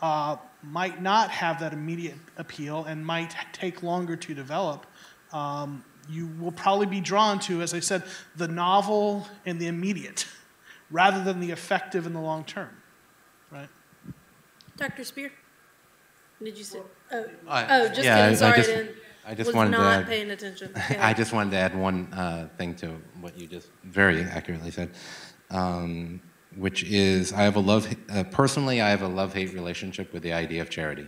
uh, might not have that immediate appeal and might take longer to develop, um, you will probably be drawn to, as I said, the novel and the immediate, rather than the effective in the long term, right? Dr. Spear? Did you say? Oh, I- oh just yeah, I- I kidding. Sorry, just- I, didn't, I just was wanted to not add- paying attention. I just wanted to add one uh, thing to what you just very accurately said, um, which is I have a love, uh, personally, I have a love hate relationship with the idea of charity.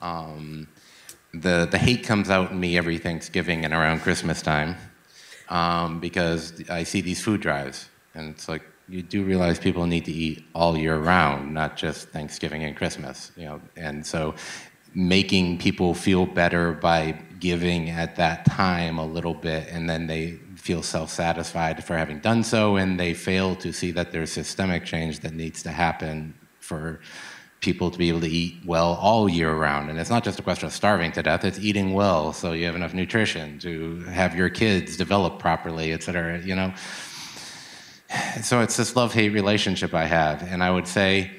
Um, the, the hate comes out in me every Thanksgiving and around Christmas time um, because I see these food drives, and it's like, you do realize people need to eat all year round, not just Thanksgiving and Christmas, you know, and so making people feel better by giving at that time a little bit and then they feel self-satisfied for having done so and they fail to see that there's systemic change that needs to happen for people to be able to eat well all year round. And it's not just a question of starving to death it's eating well so you have enough nutrition to have your kids develop properly et cetera you know? So it's this love-hate relationship i have and i would say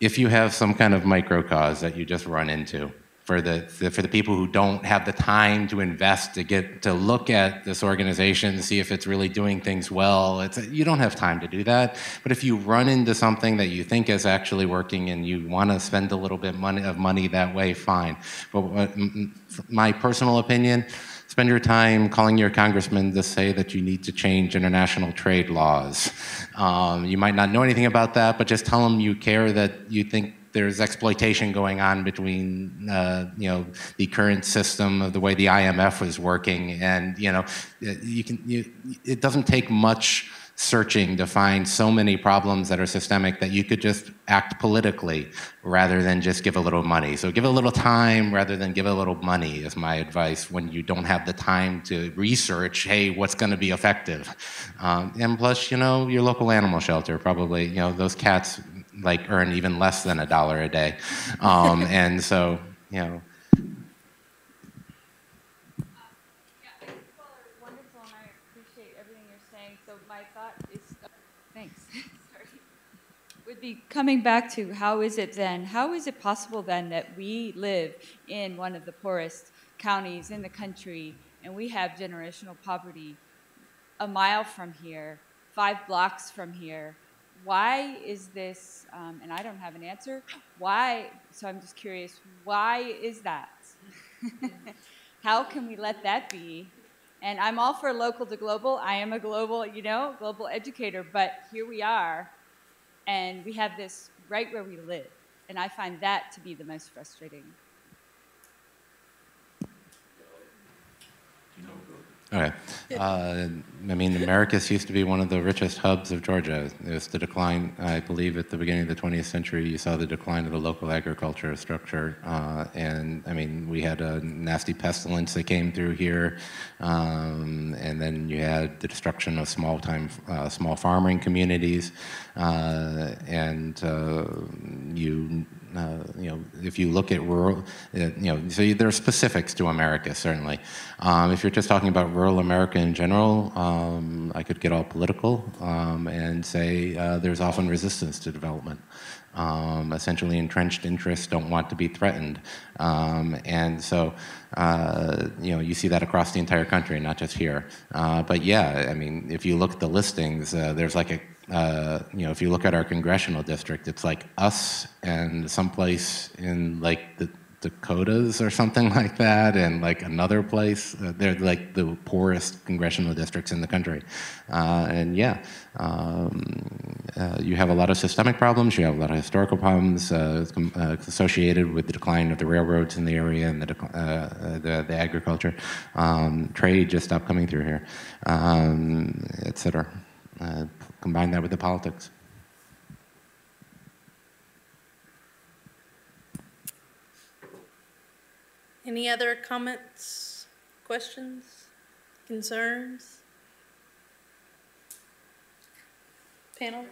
if you have some kind of microcause that you just run into, for the, the, for the people who don't have the time to invest to get to look at this organization to see if it's really doing things well. It's you don't have time to do that. But if you run into something that you think is actually working and you want to spend a little bit money, of money that way fine. But what, my personal opinion spend your time calling your congressman to say that you need to change international trade laws. Um, you might not know anything about that but just tell them you care that you think there's exploitation going on between uh, you know the current system of the way the IMF was working, and you know you can you, it doesn't take much searching to find so many problems that are systemic that you could just act politically rather than just give a little money. So give a little time rather than give a little money is my advice when you don't have the time to research, hey, what's going to be effective? Um, and plus, you know, your local animal shelter probably, you know, those cats like earn even less than a dollar a day. Um, and so, you know. Thanks. Sorry. Would be coming back to how is it then? How is it possible then that we live in one of the poorest counties in the country and we have generational poverty a mile from here, five blocks from here, why is this, um, and I don't have an answer, why, so I'm just curious, why is that? How can we let that be? And I'm all for local to global. I am a global, you know, global educator, but here we are, and we have this right where we live. And I find that to be the most frustrating. Right. Uh, I mean, Americus used to be one of the richest hubs of Georgia. It was the decline, I believe, at the beginning of the 20th century, you saw the decline of the local agriculture structure. Uh, and I mean, we had a nasty pestilence that came through here. Um, and then you had the destruction of small time, uh, small farming communities. Uh, and uh, you uh, you know, if you look at rural, uh, you know, so there are specifics to America, certainly. Um, if you're just talking about rural America in general, um, I could get all political um, and say uh, there's often resistance to development. Um, essentially, entrenched interests don't want to be threatened. Um, and so, uh, you know, you see that across the entire country, not just here. Uh, but yeah, I mean, if you look at the listings, uh, there's like a uh, you know, if you look at our congressional district, it's like us and someplace in like the Dakotas or something like that, and like another place. Uh, they're like the poorest congressional districts in the country. Uh, and yeah, um, uh, you have a lot of systemic problems, you have a lot of historical problems uh, uh, associated with the decline of the railroads in the area and the, the, the, agriculture. Um, trade just stopped coming through here, um, et cetera combine that with the politics. Any other comments, questions, concerns? Panel?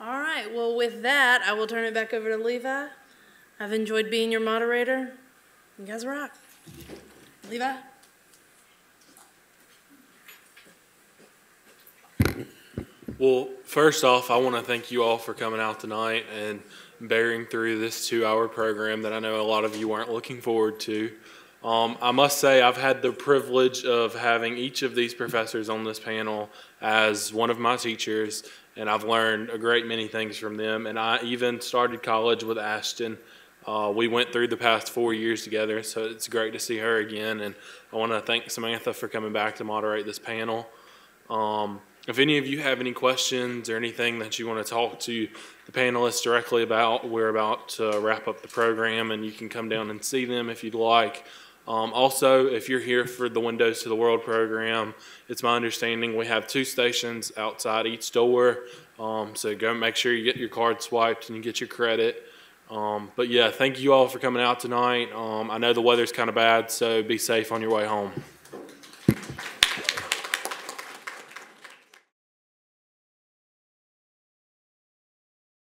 All right, well, with that, I will turn it back over to Levi. I've enjoyed being your moderator. You guys rock. Levi? Well, first off, I want to thank you all for coming out tonight and bearing through this two hour program that I know a lot of you weren't looking forward to. Um, I must say, I've had the privilege of having each of these professors on this panel as one of my teachers, and I've learned a great many things from them. And I even started college with Ashton. Uh, we went through the past four years together, so it's great to see her again. And I want to thank Samantha for coming back to moderate this panel. Um, if any of you have any questions or anything that you want to talk to the panelists directly about, we're about to wrap up the program and you can come down and see them if you'd like. Um, also, if you're here for the Windows to the World program, it's my understanding we have two stations outside each door. Um, so go make sure you get your card swiped and you get your credit. Um, but yeah, thank you all for coming out tonight. Um, I know the weather's kind of bad, so be safe on your way home.